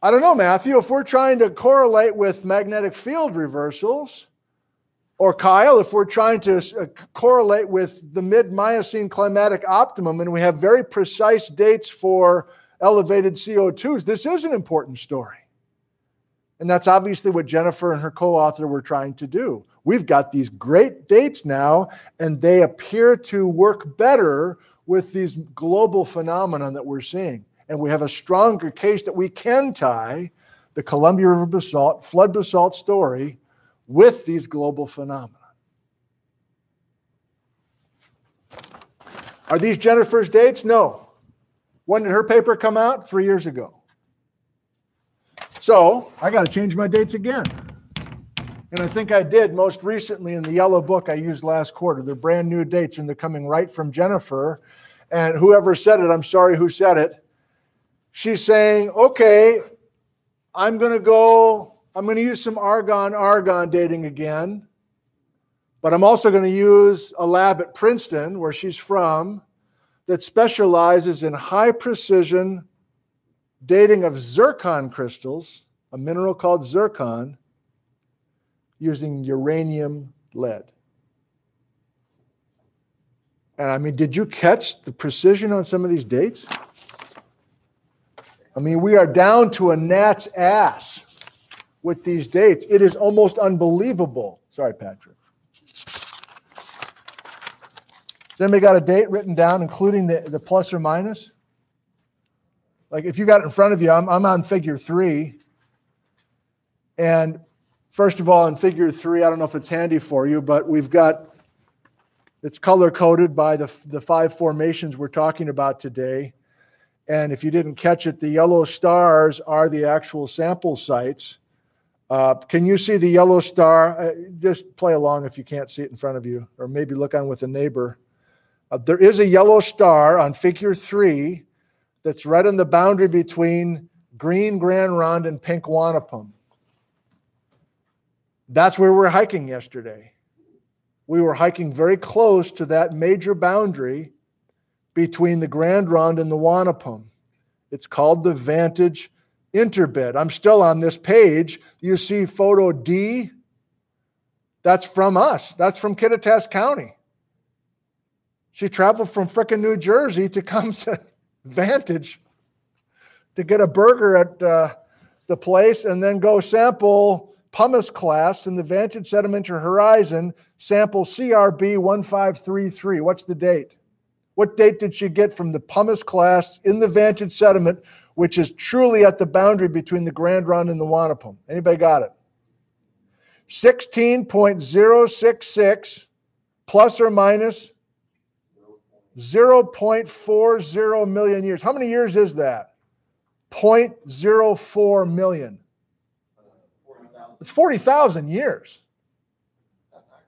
I don't know, Matthew, if we're trying to correlate with magnetic field reversals, or Kyle, if we're trying to uh, correlate with the mid Miocene climatic optimum and we have very precise dates for elevated CO2s, this is an important story. And that's obviously what Jennifer and her co author were trying to do. We've got these great dates now, and they appear to work better with these global phenomena that we're seeing. And we have a stronger case that we can tie the Columbia River basalt, flood basalt story with these global phenomena. Are these Jennifer's dates? No. When did her paper come out? Three years ago. So I got to change my dates again. And I think I did most recently in the yellow book I used last quarter. They're brand new dates and they're coming right from Jennifer. And whoever said it, I'm sorry who said it. She's saying, okay, I'm going to go I'm going to use some argon argon dating again, but I'm also going to use a lab at Princeton, where she's from, that specializes in high precision dating of zircon crystals, a mineral called zircon, using uranium lead. And I mean, did you catch the precision on some of these dates? I mean, we are down to a gnat's ass with these dates. It is almost unbelievable. Sorry, Patrick. Has anybody got a date written down, including the, the plus or minus? Like if you got it in front of you, I'm, I'm on figure three. And first of all, in figure three, I don't know if it's handy for you, but we've got, it's color coded by the, the five formations we're talking about today. And if you didn't catch it, the yellow stars are the actual sample sites. Uh, can you see the yellow star? Uh, just play along if you can't see it in front of you, or maybe look on with a neighbor. Uh, there is a yellow star on figure three that's right on the boundary between green Grand Ronde and pink Wanapum. That's where we were hiking yesterday. We were hiking very close to that major boundary between the Grand Ronde and the Wanapum. It's called the Vantage Interbed. I'm still on this page. You see photo D. That's from us. That's from Kittitas County. She traveled from frickin' New Jersey to come to Vantage to get a burger at uh, the place and then go sample pumice clasts in the Vantage Sedimentary Horizon, sample CRB 1533. What's the date? What date did she get from the pumice clasts in the Vantage sediment, which is truly at the boundary between the Grand Ronde and the Wanapum? Anybody got it? 16.066 plus or minus 0.40 million years. How many years is that? 0.04 million. It's 40,000 years.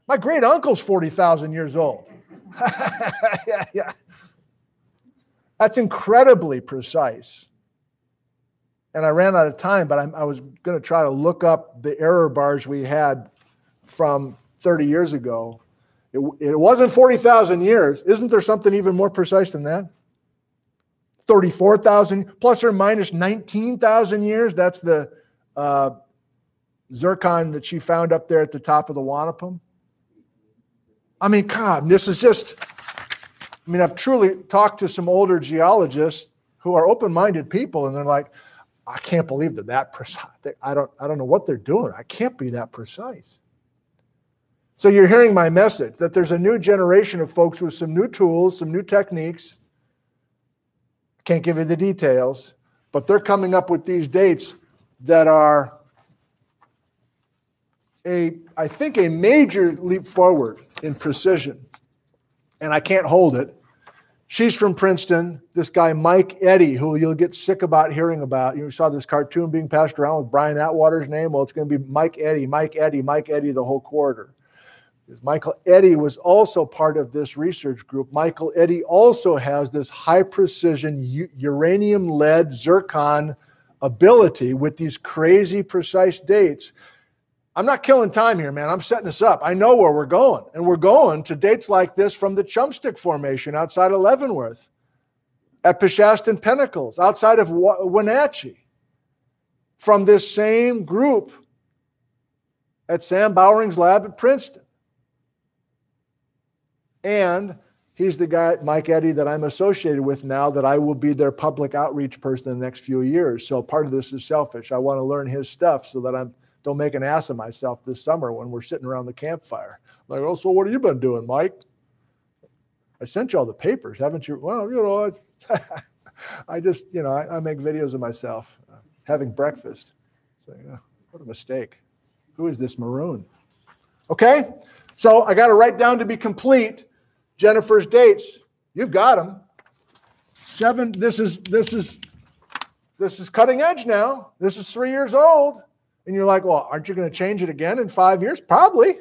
My great uncle's 40,000 years old. yeah, yeah. That's incredibly precise. And I ran out of time, but I'm, i was going to try to look up the error bars we had from 30 years ago. It, it wasn't 40,000 years. Isn't there something even more precise than that? 34,000 plus or minus 19,000 years. That's the uh, zircon that she found up there at the top of the Wanapum. I mean, God, this is just, I mean, I've truly talked to some older geologists who are open minded people, and they're like, I can't believe they're that precise. I don't, I don't know what they're doing. I can't be that precise. So you're hearing my message that there's a new generation of folks with some new tools, some new techniques. Can't give you the details, but they're coming up with these dates that are a, I think, a major leap forward in precision. And I can't hold it. She's from Princeton. This guy, Mike Eddy, who you'll get sick about hearing about. You saw this cartoon being passed around with Brian Atwater's name. Well, it's going to be Mike Eddy, Mike Eddy, Mike Eddy, the whole quarter. Michael Eddy was also part of this research group. Michael Eddy also has this high precision uranium lead zircon ability with these crazy precise dates. I'm not killing time here, man. I'm setting this up. I know where we're going. And we're going to dates like this from the Chumstick Formation outside of Leavenworth, at Peshastin Pinnacles, outside of Wenatchee, from this same group at Sam Bowring's lab at Princeton. And he's the guy, Mike Eddy, that I'm associated with now that I will be their public outreach person in the next few years. So part of this is selfish. I want to learn his stuff so that I don't make an ass of myself this summer when we're sitting around the campfire. I'm like, oh, so what have you been doing, Mike? I sent you all the papers, haven't you? Well, you know, I, I just, you know, I, I, make videos of myself uh, having breakfast. So, yeah, what a mistake. Who is this maroon? Okay, so I got to write down to be complete Jennifer's dates. You've got them. Seven. This is this is this is cutting edge now. This is three years old, and you're like, well, aren't you going to change it again in five years? Probably.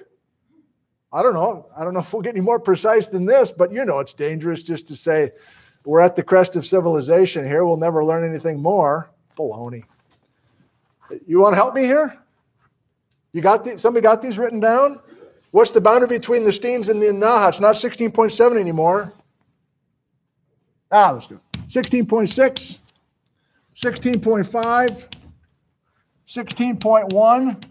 I don't know. I don't know if we'll get any more precise than this, but you know, it's dangerous just to say we're at the crest of civilization here. We'll never learn anything more. Baloney. You want to help me here? You got the, somebody got these written down? What's the boundary between the Steens and the Imnaha? It's not 16.7 anymore. Ah, let's do it. 16.6, 16.5, 16.1.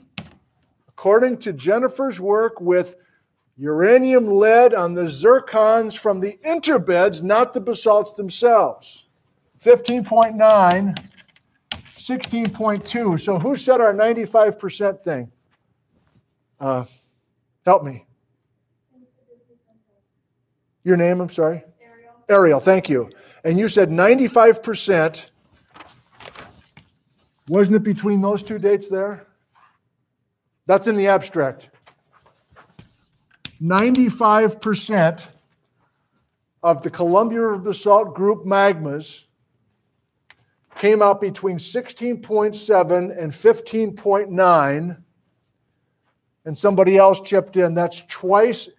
According to Jennifer's work with uranium lead on the zircons from the interbeds, not the basalts themselves. 15.9, 16.2. So who said our 95% thing? Uh, Help me. Your name, I'm sorry? Ariel. Ariel, thank you. And you said 95%. Wasn't it between those two dates there? That's in the abstract. 95% of the Columbia Basalt Group magmas came out between 16.7 and 15.9 and somebody else chipped in, that's twice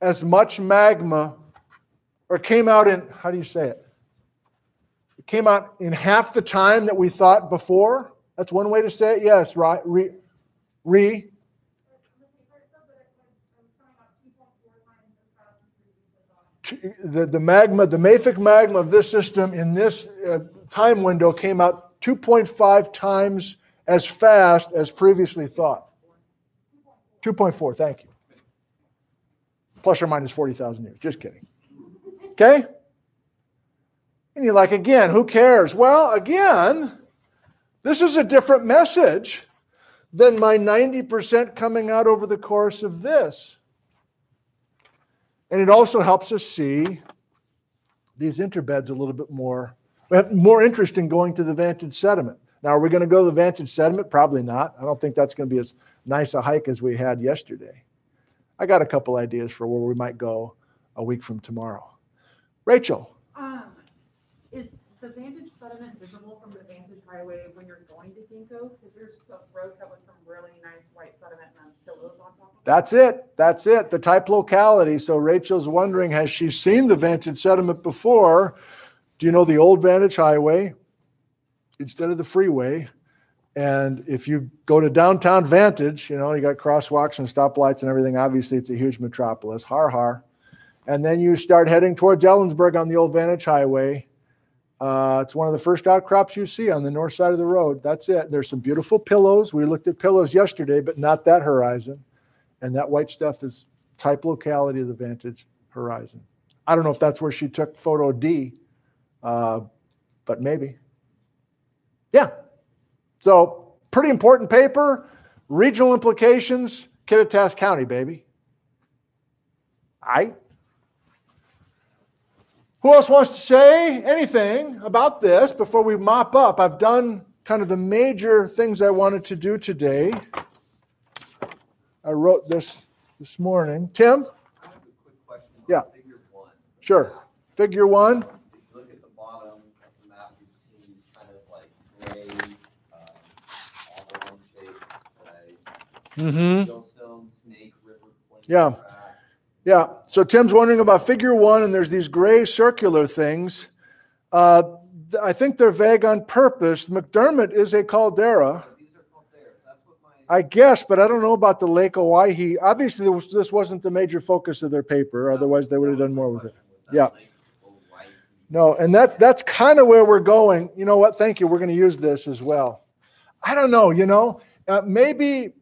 as much magma, or came out in, how do you say it? It came out in half the time that we thought before. That's one way to say it. Yes, right. Re, re the, the magma, the mafic magma of this system in this uh, time window came out 2.5 times as fast as previously thought. 2.4, thank you. Plus or minus 40,000 years. Just kidding. Okay? And you're like, again, who cares? Well, again, this is a different message than my 90% coming out over the course of this. And it also helps us see these interbeds a little bit more, we have more interest in going to the Vantage sediment. Now, are we going to go to the Vantage sediment? Probably not. I don't think that's going to be as nice a hike as we had yesterday. I got a couple ideas for where we might go a week from tomorrow. Rachel, is the Vantage sediment visible from the Vantage Highway when you're going to Ginkgo? Because there's a road cut with some really nice white sediment and pillows on top of that's it. That's it. The type locality. So Rachel's wondering, has she seen the Vantage sediment before? Do you know the old Vantage Highway instead of the freeway? And if you go to downtown Vantage, you know, you got crosswalks and stoplights and everything. Obviously, it's a huge metropolis. Har har. And then you start heading towards Ellensburg on the old Vantage Highway. Uh, it's one of the first outcrops you see on the north side of the road. That's it. There's some beautiful pillows. We looked at pillows yesterday, but not that horizon. And that white stuff is type locality of the Vantage horizon. I don't know if that's where she took photo D, uh, but maybe. Yeah. So, pretty important paper, regional implications, Kittitas County, baby. Right. Who else wants to say anything about this before we mop up? I've done kind of the major things I wanted to do today. I wrote this this morning. Tim? I have a quick question Yeah. figure one. Sure. Figure one. Look at the bottom of the map, you see these kind of like gray, um, oblong like Mm-hmm. Snake River. Plain Yeah. Yeah. So Tim's wondering about figure one, and there's these gray circular things. Uh, I think they're vague on purpose. McDermitt is a caldera. But These are calderas, that's what my. I guess, but I don't know about the Lake Owyhee. Obviously, this wasn't the major focus of their paper. Otherwise, they would have done more with it. Yeah. No, and that's that's kind of where we're going. You know what? Thank you. We're going to use this as well. I don't know. You know, uh, maybe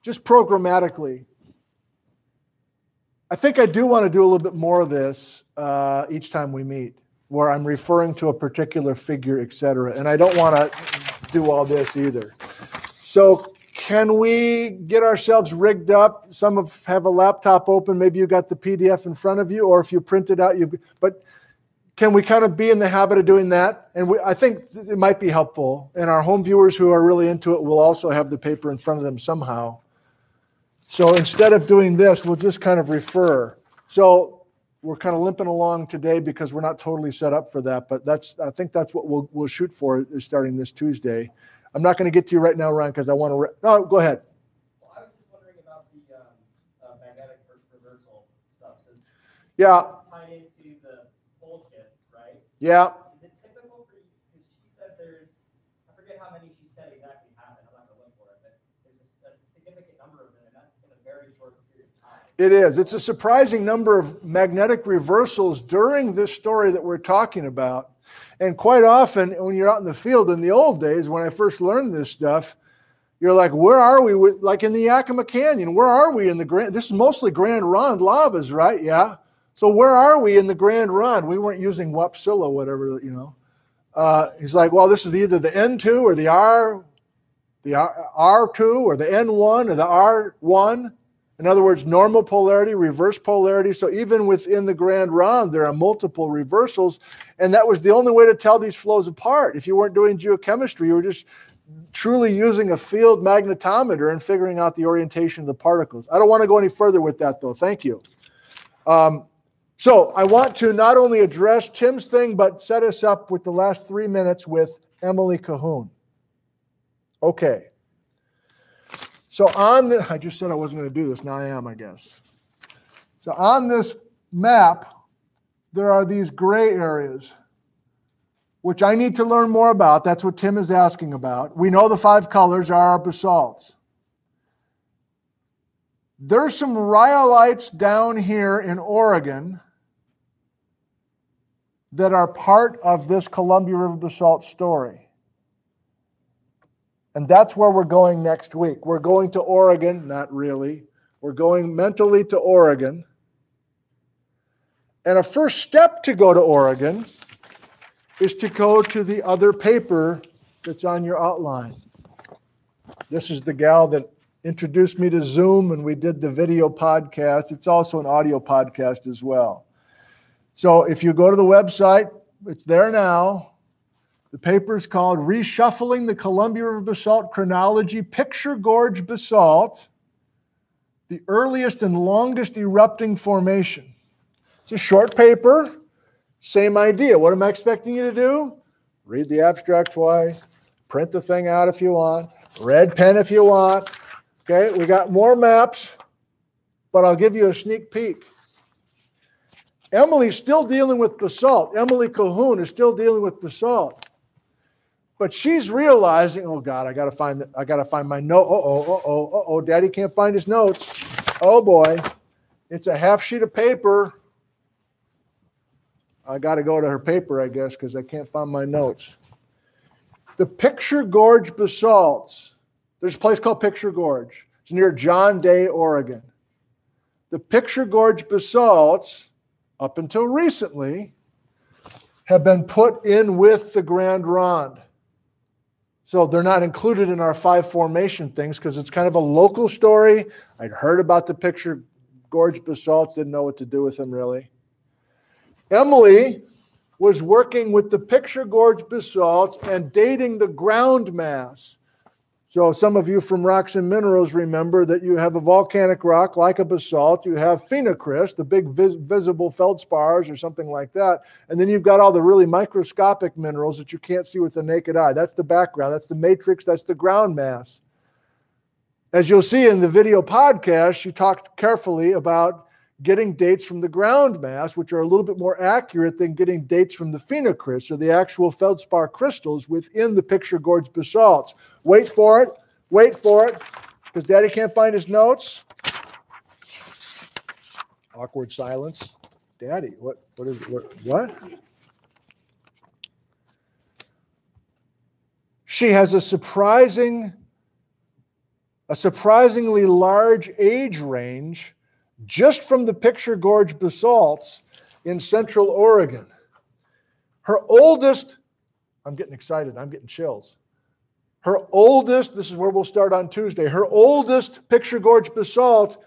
just programmatically. I think I do want to do a little bit more of this uh, each time we meet, where I'm referring to a particular figure, et cetera. And I don't want to do all this either. So can we get ourselves rigged up? Some of have a laptop open. Maybe you got the PDF in front of you, or if you print it out, you. But can we kind of be in the habit of doing that? And we, I think it might be helpful. And our home viewers who are really into it will also have the paper in front of them somehow. So instead of doing this, we'll just kind of refer. So we're kind of limping along today because we're not totally set up for that. But that's I think that's what we'll we'll shoot for is starting this Tuesday. I'm not going to get to you right now, Ryan, because I want to. Re- no, go ahead. Well, I was just wondering about the, um, uh, magnetic reversal stuff, since Yeah, tied into the pole shifts, right? yeah. Is it typical for, because she said there's, I forget how many she said exactly happened, I'm not gonna look for it, but there's a, a significant number of them, and that's in a very short period of time. It is. It's a surprising number of magnetic reversals during this story that we're talking about. And quite often, when you're out in the field in the old days, when I first learned this stuff, you're like, where are we? Like in the Yakima Canyon, where are we in the Grand? This is mostly Grand Ronde lavas, right? Yeah. So where are we in the Grand Ronde? We weren't using Wapshilla, whatever, you know. Uh, he's like, well, this is either the N2 or the R, the R, R2 or the N1 or the R1. In other words, normal polarity, reverse polarity. So even within the Grand Ronde, there are multiple reversals. And that was the only way to tell these flows apart. If you weren't doing geochemistry, you were just truly using a field magnetometer and figuring out the orientation of the particles. I don't want to go any further with that, though. Thank you. Um, so I want to not only address Tim's thing, but set us up with the last three minutes with Emily Cahoon. Okay. So on the, I just said I wasn't going to do this. Now I am, I guess. So on this map, there are these gray areas. which I need to learn more about. That's what Tim is asking about. We know the five colors are our basalts. There's some rhyolites down here in Oregon that are part of this Columbia River basalt story. And that's where we're going next week. We're going to Oregon, not really. We're going mentally to Oregon. And a first step to go to Oregon is to go to the other paper that's on your outline. This is the gal that introduced me to Zoom and we did the video podcast. It's also an audio podcast as well. So if you go to the website, it's there now. The paper is called Reshuffling the Columbia River Basalt Chronology Picture Gorge Basalt, the earliest and longest erupting formation. It's a short paper, same idea. What am I expecting you to do? Read the abstract twice, print the thing out if you want, red pen if you want. Okay, we got more maps, but I'll give you a sneak peek. Emily's still dealing with basalt. Emily Cahoon is still dealing with basalt. But she's realizing, oh God, I gotta find the, I gotta find my note. Oh, oh, oh, oh, oh, oh, daddy can't find his notes. Oh boy. It's a half sheet of paper. I gotta go to her paper, I guess, because I can't find my notes. The Picture Gorge basalts. There's a place called Picture Gorge. It's near John Day, Oregon. The Picture Gorge basalts up until recently, have been put in with the Grand Ronde. So they're not included in our five formation things because it's kind of a local story. I'd heard about the picture Gorge basalt, didn't know what to do with them really. Emily was working with the picture Gorge basalts and dating the ground mass. So some of you from Rocks and Minerals remember that you have a volcanic rock like a basalt, you have phenocryst, the big vis- visible feldspars or something like that, and then you've got all the really microscopic minerals that you can't see with the naked eye. That's the background, that's the matrix, that's the ground mass. As you'll see in the video podcast, she talked carefully about getting dates from the ground mass, which are a little bit more accurate than getting dates from the phenocryst or the actual feldspar crystals within the picture gorge basalts. Wait for it, wait for it, because daddy can't find his notes. Awkward silence. Daddy, what what is what what? She has a surprising a surprisingly large age range just from the Picture Gorge basalts in central Oregon. Her oldest, I'm getting excited, I'm getting chills. Her oldest, this is where we'll start on Tuesday, her oldest Picture Gorge basalt,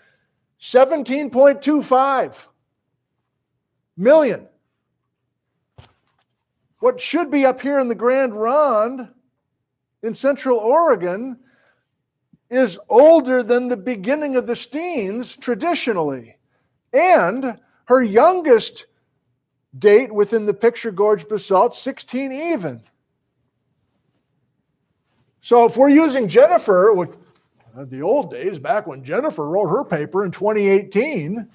17.25 million. What should be up here in the Grand Ronde in central Oregon is older than the beginning of the Steens traditionally. And her youngest date within the picture Gorge basalt, 16 even. So if we're using Jennifer, which, uh, the old days, back when Jennifer wrote her paper in 2018,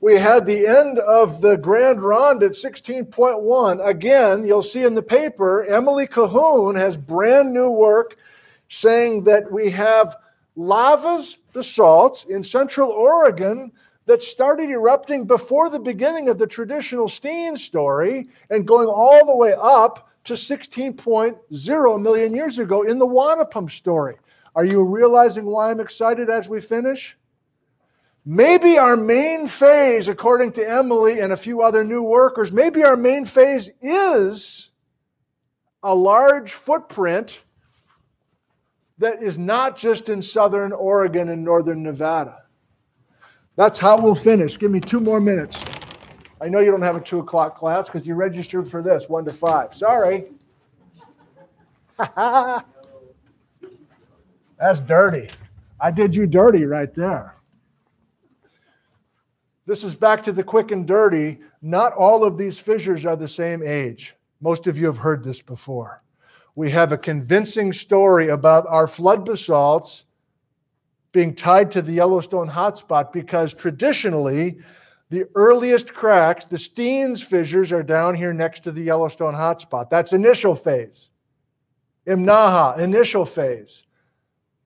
we had the end of the Grand Ronde at 16.1. Again, you'll see in the paper, Emily Cahoon has brand new work saying that we have lavas, basalts in central Oregon that started erupting before the beginning of the traditional Steen story and going all the way up to 16.0 million years ago in the Wanapum story. Are you realizing why I'm excited as we finish? Maybe our main phase, according to Emily and a few other new workers, maybe our main phase is a large footprint that is not just in southern Oregon and northern Nevada. That's how we'll finish. Give me two more minutes. I know you don't have a two o'clock class because you registered for this, one to five. Sorry. That's dirty. I did you dirty right there. This is back to the quick and dirty. Not all of these fissures are the same age. Most of you have heard this before we have a convincing story about our flood basalts being tied to the Yellowstone hotspot because traditionally The earliest cracks, the Steens fissures, are down here next to the Yellowstone hotspot. That's initial phase. Imnaha, initial phase.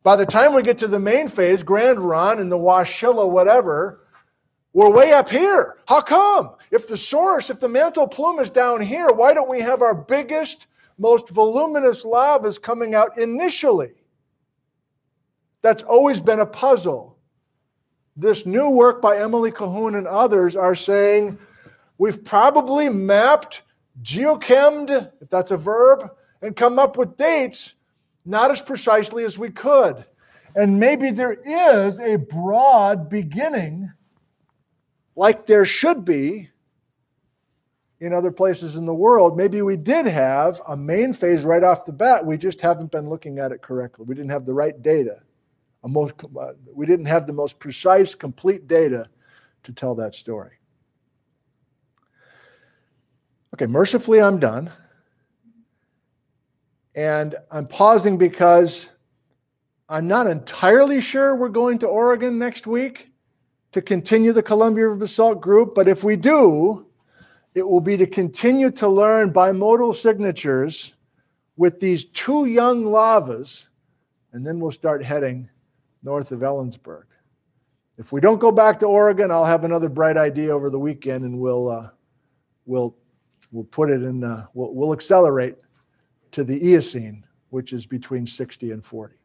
By the time we get to the main phase, Grand Ronde and the Wapshilla, whatever, we're way up here. How come? If the source, if the mantle plume is down here, why don't we have our biggest, most voluminous lava is coming out initially? That's always been a puzzle. This new work by Emily Cahoon and others are saying we've probably mapped, geochemmed, if that's a verb, and come up with dates not as precisely as we could. And maybe there is a broad beginning, like there should be in other places in the world. Maybe we did have a main phase right off the bat. We just haven't been looking at it correctly. We didn't have the right data. Most, uh, we didn't have the most precise, complete data to tell that story. Okay, mercifully, I'm done. And I'm pausing because I'm not entirely sure we're going to Oregon next week to continue the Columbia River Basalt Group, but if we do, it will be to continue to learn bimodal signatures with these two young lavas, and then we'll start heading north of Ellensburg. If we don't go back to Oregon, I'll have another bright idea over the weekend, and we'll uh, we'll we'll put it in. Uh, we'll, we'll accelerate to the Eocene, which is between 60 and 40.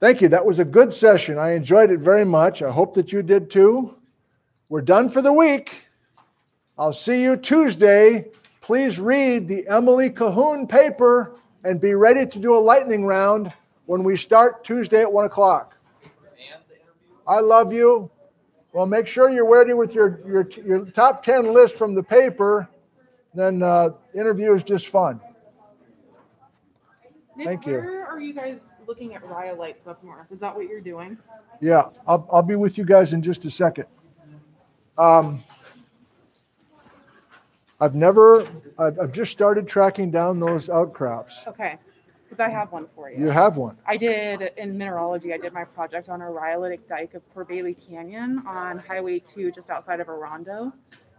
Thank you. That was a good session. I enjoyed it very much. I hope that you did too. We're done for the week. I'll see you Tuesday. Please read the Emily Cahoon paper and be ready to do a lightning round when we start Tuesday at 1 o'clock. I love you. Well, make sure you're ready with your, your, your top 10 list from the paper. Then uh, interview is just fun. Nick, Thank you. Where are you guys looking at rhyolites up north? Is that what you're doing? Yeah, I'll, I'll be with you guys in just a second. Um, I've never, I've, I've just started tracking down those outcrops. Okay, because I have one for you. You have one. I did in mineralogy. I did my project on a rhyolitic dike of Corbaley Canyon on Highway 2, just outside of Orondo.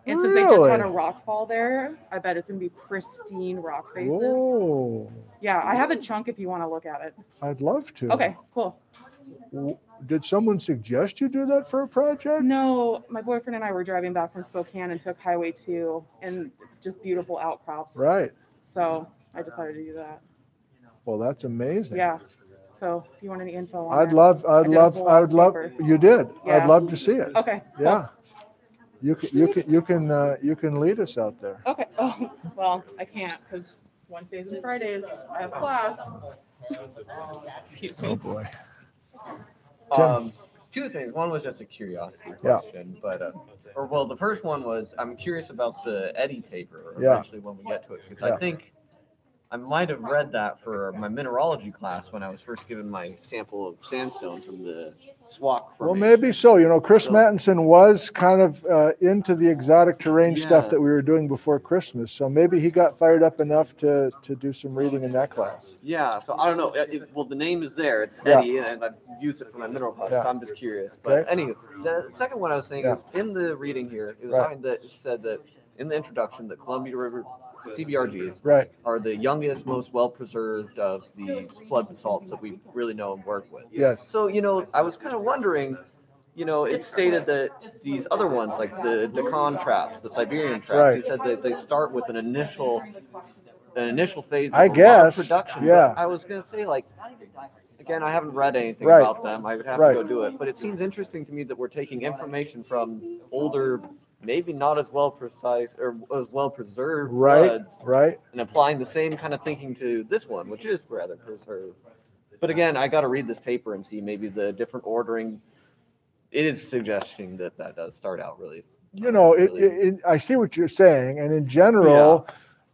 And since they just had a rock fall there, I bet it's gonna be pristine rock faces. Oh, Yeah, I have a chunk if you want to look at it. I'd love to. Okay, cool. W- Did someone suggest you do that for a project? No, my boyfriend and I were driving back from Spokane and took Highway 2 and just beautiful outcrops. Right. So I decided to do that. Well, that's amazing. Yeah. So if you want any info on I'd it. love, I'd love, I would love, you did. Yeah. I'd love to see it. Okay. cool. Yeah. You can, you can, you can, uh, you can lead us out there. Okay. Oh, well, I can't because Wednesdays and Fridays I have class. Excuse Oh, me. boy. Um, two things. One was just a curiosity Yeah. question, but uh, or well, the first one was I'm curious about the Eddie paper. Yeah. Eventually, when we get to it, because Yeah. I think I might have read that for my mineralogy class when I was first given my sample of sandstone from the Swauk. Well, maybe so. You know, Chris So- Mattinson was kind of uh, into the exotic terrain stuff that we were doing before Christmas. So maybe he got fired up enough to, to do some reading in that class. Yeah, so I don't know. It, it- well, the name is there. It's Yeah. Eddie, and I've used it for my mineral class. Yeah. So I'm just curious. But Okay. anyway, the second one I was saying Yeah. is in the reading here, it was Right. something that said that in the introduction that Columbia River CBRGs Right. are the youngest, most well preserved of these flood basalts that we really know and work with. Yes. So you know, I was kind of wondering. You know, it stated that these other ones, like the Deccan traps, the Siberian traps, Right. you said that they start with an initial, an initial phase. Of I guess, production. yeah. I was gonna say like, again, I haven't read anything Right. about them. I would have Right. to go do it. But it seems interesting to me that we're taking information from older, maybe not as well precise or as well preserved Right. floods, Right. and applying the same kind of thinking to this one, which is rather preserved. But again, I got to read this paper and see maybe the different ordering. It is suggesting that that does start out really. You know, it, really- it, it- I see what you're saying. And in general,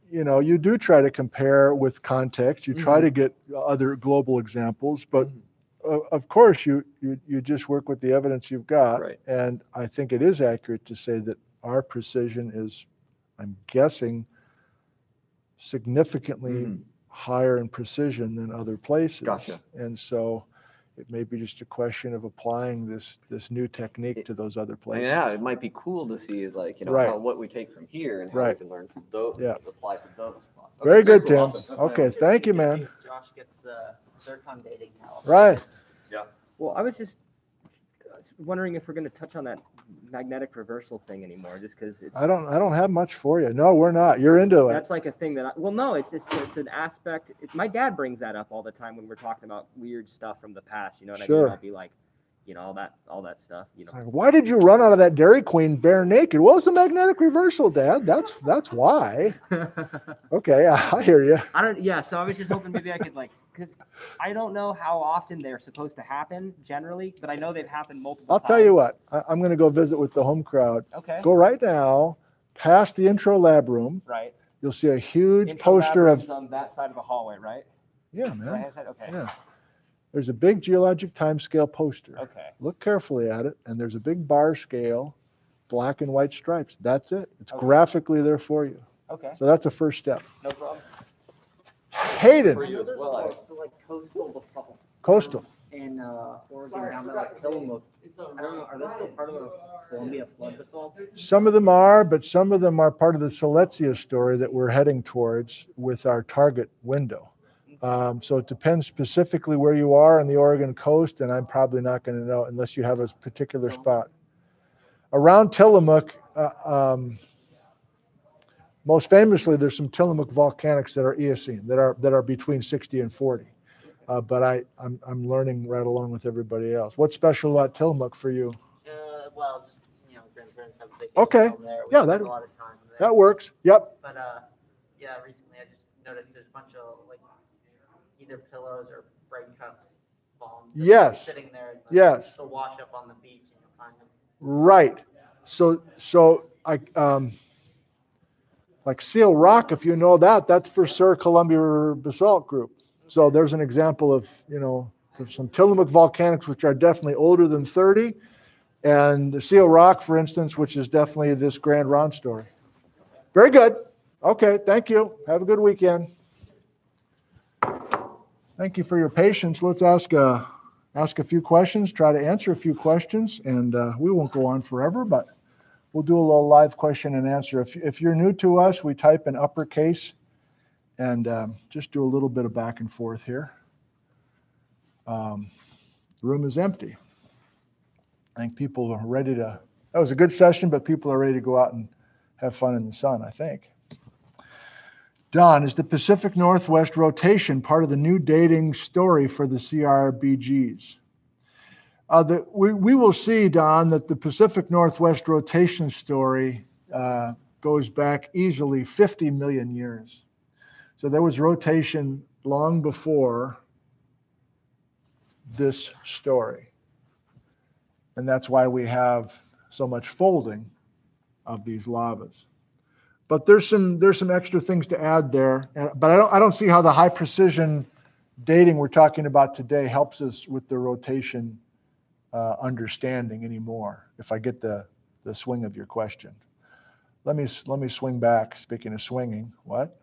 you know, you do try to compare with context. You try Mhm. to get other global examples, but Mhm. O- of course you, you you just work with the evidence you've got. Right. And I think it is accurate to say that our precision is, I'm guessing, significantly Mhm. higher in precision than other places. Gotcha. And so, it may be just a question of applying this, this new technique to those other places. yeah, it might be cool to see like, you know, Right. how, what we take from here and how we can learn from those, Yeah. apply to those spots. Very good, cool, Tim. awesome. Okay, thank you, man. Josh gets the zircon dating now. Right. Yeah. Well, I was just wondering if we're going to touch on that magnetic reversal thing anymore, just because it's. I don't, I don't have much for you. No, we're not. You're into it. That's like a thing that I, well, no, it's it's it's an aspect. It, my dad brings that up all the time when we're talking about weird stuff from the past. You know what I Sure. mean? I'll be like, you know, all that all that stuff. You know. Why did you run out of that Dairy Queen bare naked? What was the magnetic reversal, Dad? That's that's why. Okay, I hear you. I don't. Yeah. So I was just hoping maybe I could like, because I don't know how often they're supposed to happen generally, but I know they've happened multiple. I'll tell you what. I, I'm going to go visit with the home crowd. Okay. Go right now, past the intro lab room. Right. You'll see a huge Intro poster of on that side of the hallway, right? yeah, man. Right hand side. Okay. Yeah. There's a big geologic timescale poster. Okay. Look carefully at it, and there's a big bar scale, black and white stripes. That's it. It's Okay. graphically there for you. Okay. So that's a first step. No problem. Hayden, For you as well. Also like coastal basalt coastal. in uh, Oregon down by like Tillamook. I don't know, are those still part of the Columbia flood basalt? Some of them are, but some of them are part of the Siletzia story that we're heading towards with our target window. Um, so it depends specifically where you are on the Oregon coast, and I'm probably not going to know unless you have a particular spot. Around Tillamook, uh, um, most famously, there's some Tillamook volcanics that are Eocene that are that are between 60 and 40. Uh, but I, I'm, I'm learning right along with everybody else. What's special about Tillamook for you? Uh, well, just, you know, grandparents have a big Okay. Yeah, that- A lot of time there. That works. Yep. But, uh, yeah, recently I just noticed there's a bunch of either pillows or bright cast bombs. Yes. Sitting there. Yes. They'll wash up on the beach and you'll find them. Right. So, so I, um, like Seal Rock, if you know that, that's for Sir Columbia Basalt Group. So there's an example of, you know, some Tillamook volcanics, which are definitely older than 30. And Seal Rock, for instance, which is definitely this Grand Ronde story. Very good. Okay, thank you. Have a good weekend. Thank you for your patience. Let's ask, uh, ask a few questions, try to answer a few questions, and uh, we won't go on forever, but we'll do a little live question and answer. If, if you're new to us, we type in uppercase and um, just do a little bit of back and forth here. Um, the room is empty. I think people are ready to, that was a good session, but people are ready to go out and have fun in the sun, I think. Don, is the Pacific Northwest rotation part of the new dating story for the CRBGs? Uh, the, we, we will see, Don, that the Pacific Northwest rotation story uh, goes back easily 50 million years. So there was rotation long before this story. And that's why we have so much folding of these lavas. But there's some there's some extra things to add there. Uh, But I don't I don't see how the high precision dating we're talking about today helps us with the rotation uh, understanding anymore. If I get the the swing of your question, let me let me swing back. Speaking of swinging, what?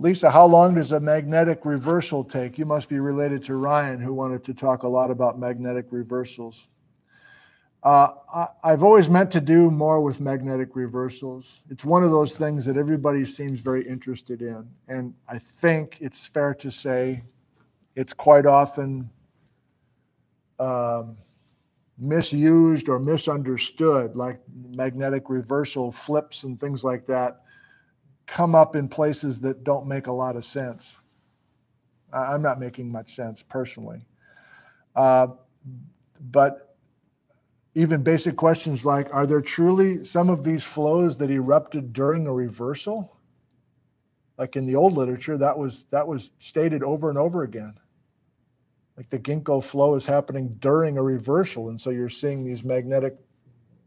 Lisa, how long does a magnetic reversal take? You must be related to Ryan, who wanted to talk a lot about magnetic reversals. Uh, I, I've always meant to do more with magnetic reversals. It's one of those things that everybody seems very interested in. And I think it's fair to say it's quite often um, misused or misunderstood, like magnetic reversal flips and things like that come up in places that don't make a lot of sense. I'm not making much sense personally. Uh, but even basic questions like Are there truly some of these flows that erupted during a reversal? Like in the old literature, that was that was stated over and over again. Like the ginkgo flow is happening during a reversal, and so you're seeing these magnetic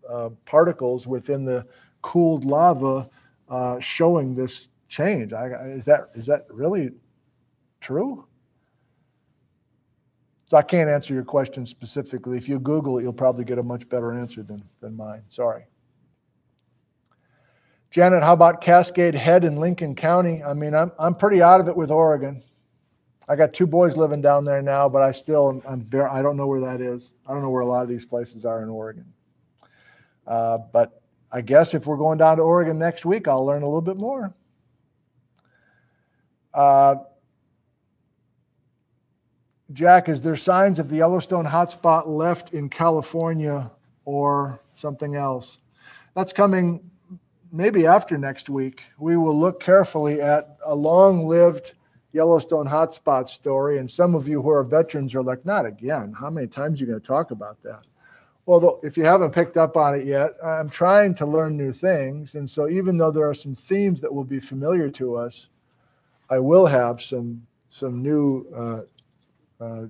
uh, particles within the cooled lava uh, showing this change. I, is that is that really true? So I can't answer your question specifically. If you Google it, you'll probably get a much better answer than, than mine. Sorry. Janet, how about Cascade Head in Lincoln County? I mean, I'm, I'm pretty out of it with Oregon. I got two boys living down there now, but I still I'm very I don't know where that is. I don't know where a lot of these places are in Oregon. Uh, but I guess if we're going down to Oregon next week, I'll learn a little bit more. Uh, Jack, is there signs of the Yellowstone hotspot left in California or something else? That's coming maybe after next week. We will look carefully at a long lived Yellowstone hotspot story. And some of you who are veterans are like, not again. How many times are you going to talk about that? Well, if you haven't picked up on it yet, I'm trying to learn new things. And so, even though there are some themes that will be familiar to us, I will have some some new uh, uh,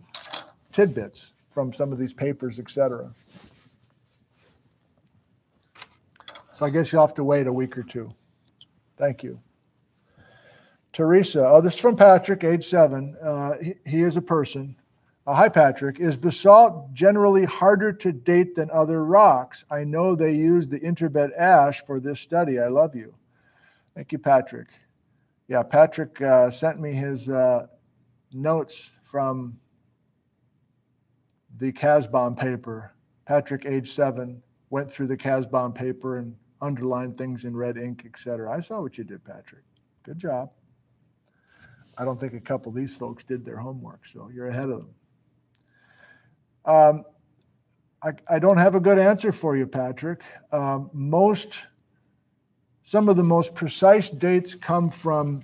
tidbits from some of these papers, etc. So I guess you'll have to wait a week or two. Thank you. Teresa, oh, this is from Patrick, age seven. Uh, he, he, is a person. Uh, hi, Patrick. Is basalt generally harder to date than other rocks? I know they use the interbed ash for this study. I love you. Thank you, Patrick. Yeah, Patrick uh, sent me his uh, notes from the Kasbohm paper. Patrick, age seven, went through the Kasbohm paper and underlined things in red ink, etc. I saw what you did, Patrick. Good job. I don't think a couple of these folks did their homework, so you're ahead of them. Um, I, I, don't have a good answer for you, Patrick. Um, most, some of the most precise dates come from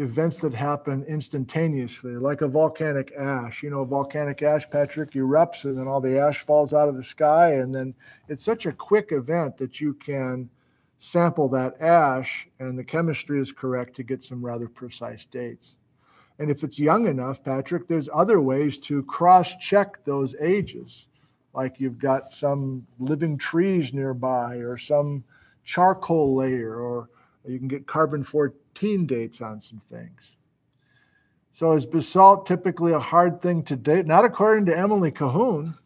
events that happen instantaneously, like a volcanic ash. You know, volcanic ash, Patrick, erupts and then all the ash falls out of the sky. And then it's such a quick event that you can sample that ash and the chemistry is correct to get some rather precise dates. And if it's young enough, Patrick, there's other ways to cross check those ages. Like you've got some living trees nearby or some charcoal layer, or you can get carbon 14 dates on some things. So is basalt typically a hard thing to date? Not according to Emily Cahoon,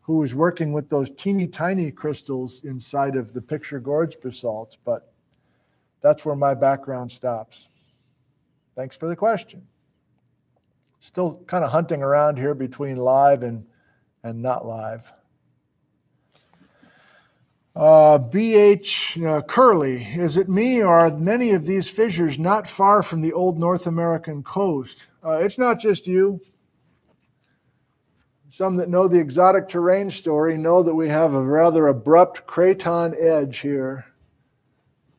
who was working with those teeny tiny crystals inside of the picture gorge basalts, but that's where my background stops. Thanks for the question. Still kind of hunting around here between live and, and not live. Uh, BH uh, Curly, is it me or are many of these fissures not far from the old North American coast? Uh, it's not just you. Some that know the exotic terrain story know that we have a rather abrupt craton edge here.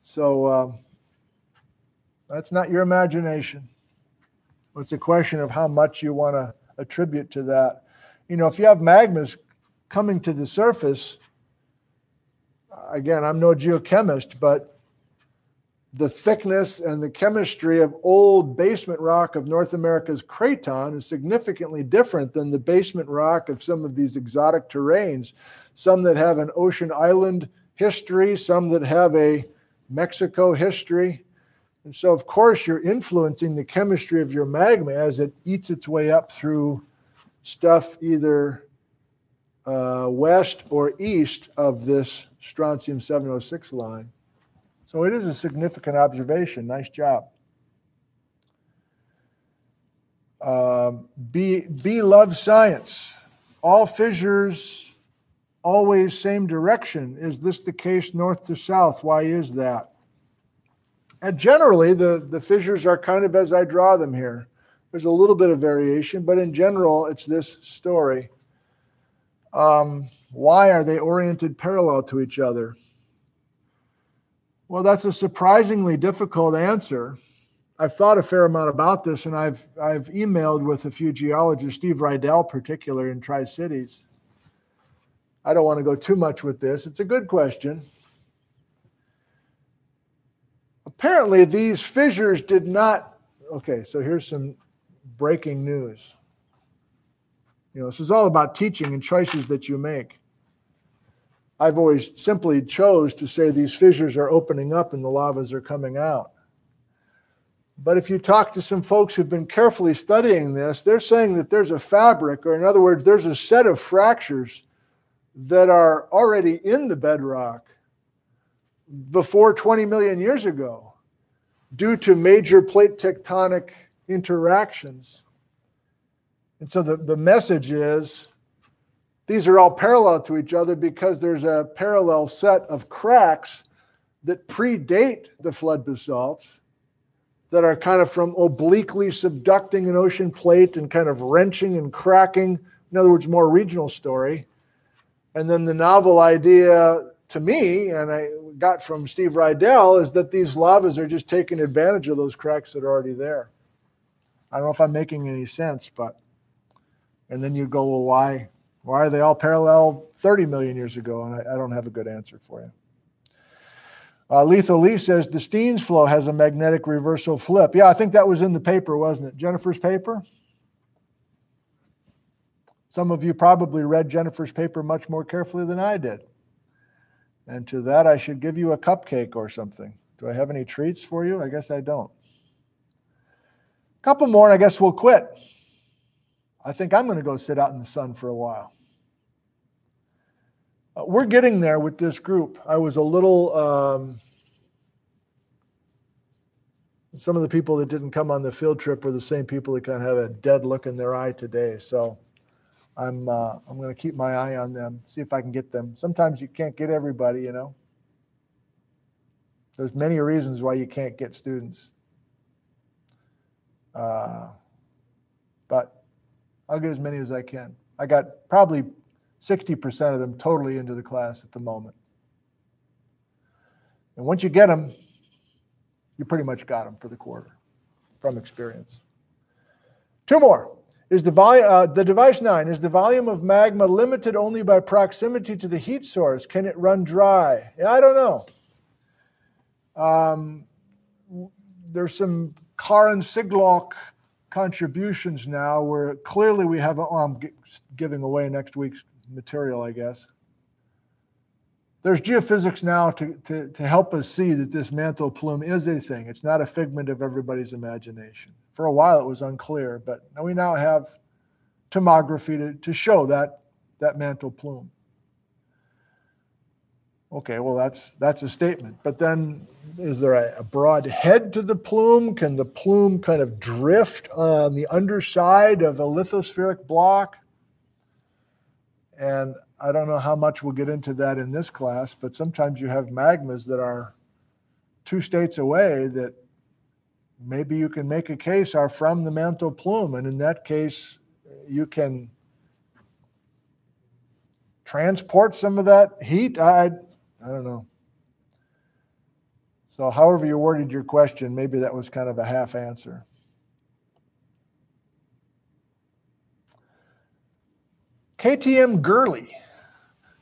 So uh, that's not your imagination. It's a question of how much you want to attribute to that. You know, if you have magmas coming to the surface, again, I'm no geochemist, but the thickness and the chemistry of old basement rock of North America's craton is significantly different than the basement rock of some of these exotic terrains, some that have an ocean island history, some that have a Mexico history. And so, of course, you're influencing the chemistry of your magma as it eats its way up through stuff either uh, west or east of this strontium 706 line. So it is a significant observation. Nice job. Um, B, B loves science. All fissures always same direction. Is this the case north to south? Why is that? And generally, the, the fissures are kind of as I draw them here. There's a little bit of variation, but in general, it's this story. Um, why are they oriented parallel to each other? Well, that's a surprisingly difficult answer. I've thought a fair amount about this, and I've I've emailed with a few geologists, Steve Reidel, particular in Tri Cities. I don't want to go too much with this. It's a good question. Apparently, these fissures did not. Okay, so here's some breaking news. You know, this is all about teaching and choices that you make. I've always simply chose to say these fissures are opening up and the lavas are coming out. But if you talk to some folks who've been carefully studying this, they're saying that there's a fabric, or in other words, there's a set of fractures that are already in the bedrock before 20 million years ago due to major plate tectonic interactions And so the, the message is these are all parallel to each other because there's a parallel set of cracks that predate the flood basalts that are kind of from obliquely subducting an ocean plate and kind of wrenching and cracking. In other words, more regional story. And then the novel idea to me, and I got from Steve Reidel, is that these lavas are just taking advantage of those cracks that are already there. I don't know if I'm making any sense, but and then you go, well, why? Why are they all parallel 30 million years ago? And I, I don't have a good answer for you. Uh, Lethal Lee says the Steens flow has a magnetic reversal flip. Yeah, I think that was in the paper, wasn't it? Jennifer's paper? Some of you probably read Jennifer's paper much more carefully than I did. And to that, I should give you a cupcake or something. Do I have any treats for you? I guess I don't. A couple more, and I guess we'll quit. I think I'm going to go sit out in the sun for a while. Uh, we're getting there with this group. I was a little. Um, some of the people that didn't come on the field trip were the same people that kind of have a dead look in their eye today. So I'm uh, I'm going to keep my eye on them, see if I can get them. Sometimes you can't get everybody, you know. There's many reasons why you can't get students. Uh, I'll get as many as I can. I got probably 60% of them totally into the class at the moment. And once you get them, you pretty much got them for the quarter from experience. Two more. Is the, uh, the device nine, is the volume of magma limited only by proximity to the heat source? Can it run dry? Yeah, I don't know. Um, there's some Karin Sigloch contributions now where clearly we have, oh, I'm giving away next week's material, I guess. There's geophysics now to, to, to help us see that this mantle plume is a thing. It's not a figment of everybody's imagination. For a while, it was unclear, but now we now have tomography to, to show that, that mantle plume. Okay, well, that's, that's a statement. But then is there a, a, broad head to the plume? Can the plume kind of drift on the underside of a lithospheric block? And I don't know how much we'll get into that in this class, but sometimes you have magmas that are two states away that maybe you can make a case are from the mantle plume. And in that case, you can transport some of that heat. I, I don't know. So, however you worded your question, maybe that was kind of a half answer. KTM Gurley.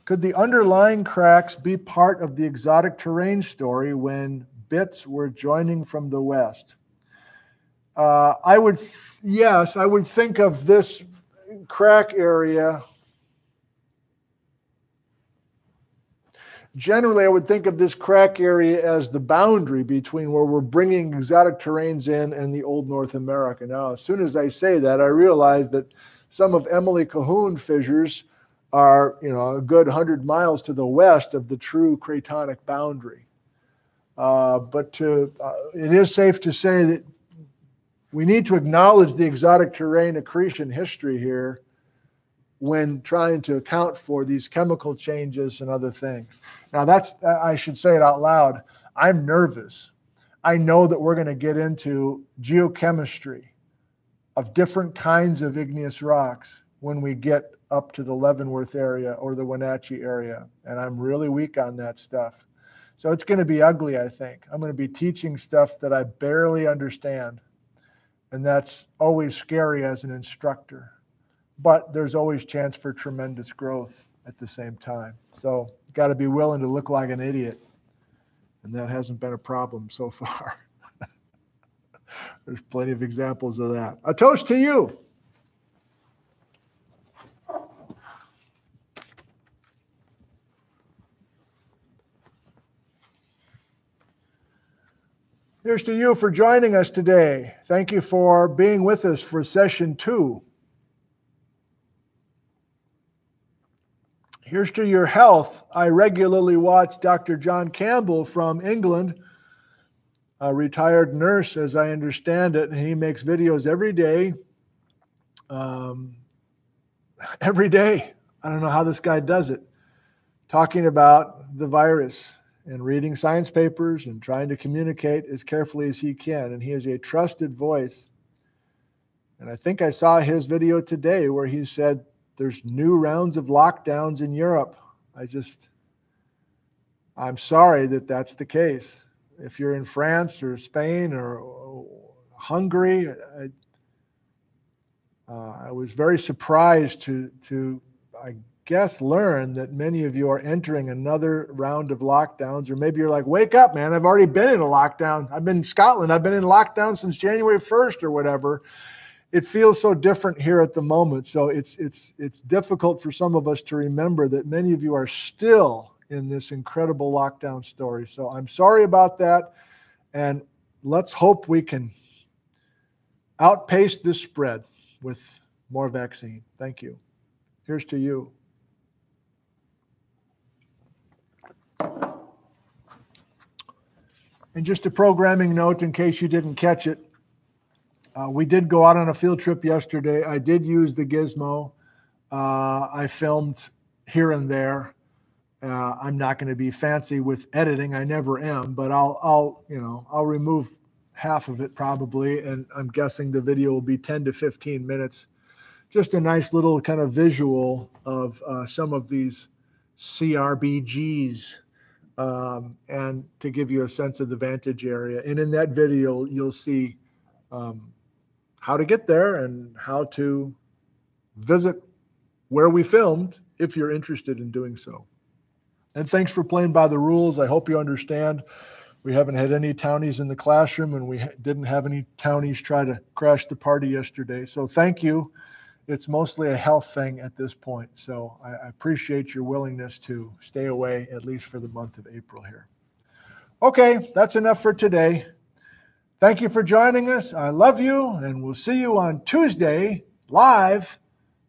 Could the underlying cracks be part of the exotic terrain story when bits were joining from the west? Uh, I would, yes, I would think of this crack area generally, I would think of this crack area as the boundary between where we're bringing exotic terrains in and the old North America. Now, as soon as I say that, I realize that some of Emily Cahoon fissures are, you know, a good 100 miles to the west of the true cratonic boundary. Uh, but to, uh, it is safe to say that we need to acknowledge the exotic terrain accretion history here when trying to account for these chemical changes and other things. Now, that's, uh, I should say it out loud. I'm nervous. I know that we're going to get into geochemistry of different kinds of igneous rocks when we get up to the Leavenworth area or the Wenatchee area. And I'm really weak on that stuff. So it's going to be ugly, I think. I'm going to be teaching stuff that I barely understand. And that's always scary as an instructor but there's always chance for tremendous growth at the same time. So got to be willing to look like an idiot. And that hasn't been a problem so far. there's plenty of examples of that. A toast to you. Here's to you for joining us today. Thank you for being with us for session two. Here's to your health. I regularly watch Dr. John Campbell from England, a retired nurse, as I understand it, and he makes videos every day um, every day. I don't know how this guy does it, talking about the virus and reading science papers and trying to communicate as carefully as he can. And he is a trusted voice. And I think I saw his video today where he said there's new rounds of lockdowns in Europe. I just, I'm sorry that that's the case. If you're in France or Spain or Hungary, I, uh, I was very surprised to, to, I guess, learn that many of you are entering another round of lockdowns, or maybe you're like, wake up, man, I've already been in a lockdown. I've been in Scotland, I've been in lockdown since January 1st or whatever. It feels so different here at the moment. So it's it's it's difficult for some of us to remember that many of you are still in this incredible lockdown story. So I'm sorry about that. And let's hope we can outpace this spread with more vaccine. Thank you. Here's to you. And just a programming note in case you didn't catch it. Uh, we did go out on a field trip yesterday. I did use the gizmo. Uh, I filmed here and there. Uh, I'm not going to be fancy with editing. I never am, but I'll, I'll, you know, I'll remove half of it probably, and I'm guessing the video will be 10 to 15 minutes. Just a nice little kind of visual of uh, some of these CRBGs, um, and to give you a sense of the vantage area. And in that video, you'll see um, how to get there and how to visit where we filmed if you're interested in doing so. And thanks for playing by the rules. I hope you understand. We haven't had any townies in the classroom, and we didn't have any townies try to crash the party yesterday. So thank you. It's mostly a health thing at this point. So I, appreciate your willingness to stay away, at least for the month of April here. Okay, that's enough for today. Thank you for joining us. I love you, and we'll see you on Tuesday live,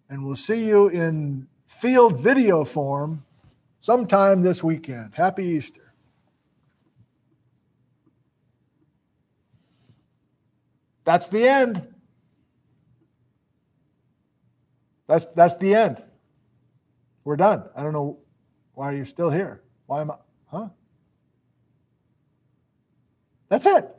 and we'll see you in field video form sometime this weekend. Happy Easter. That's the end. That's that's the end. We're done. I don't know why you're still here. Why am I? Huh? That's it.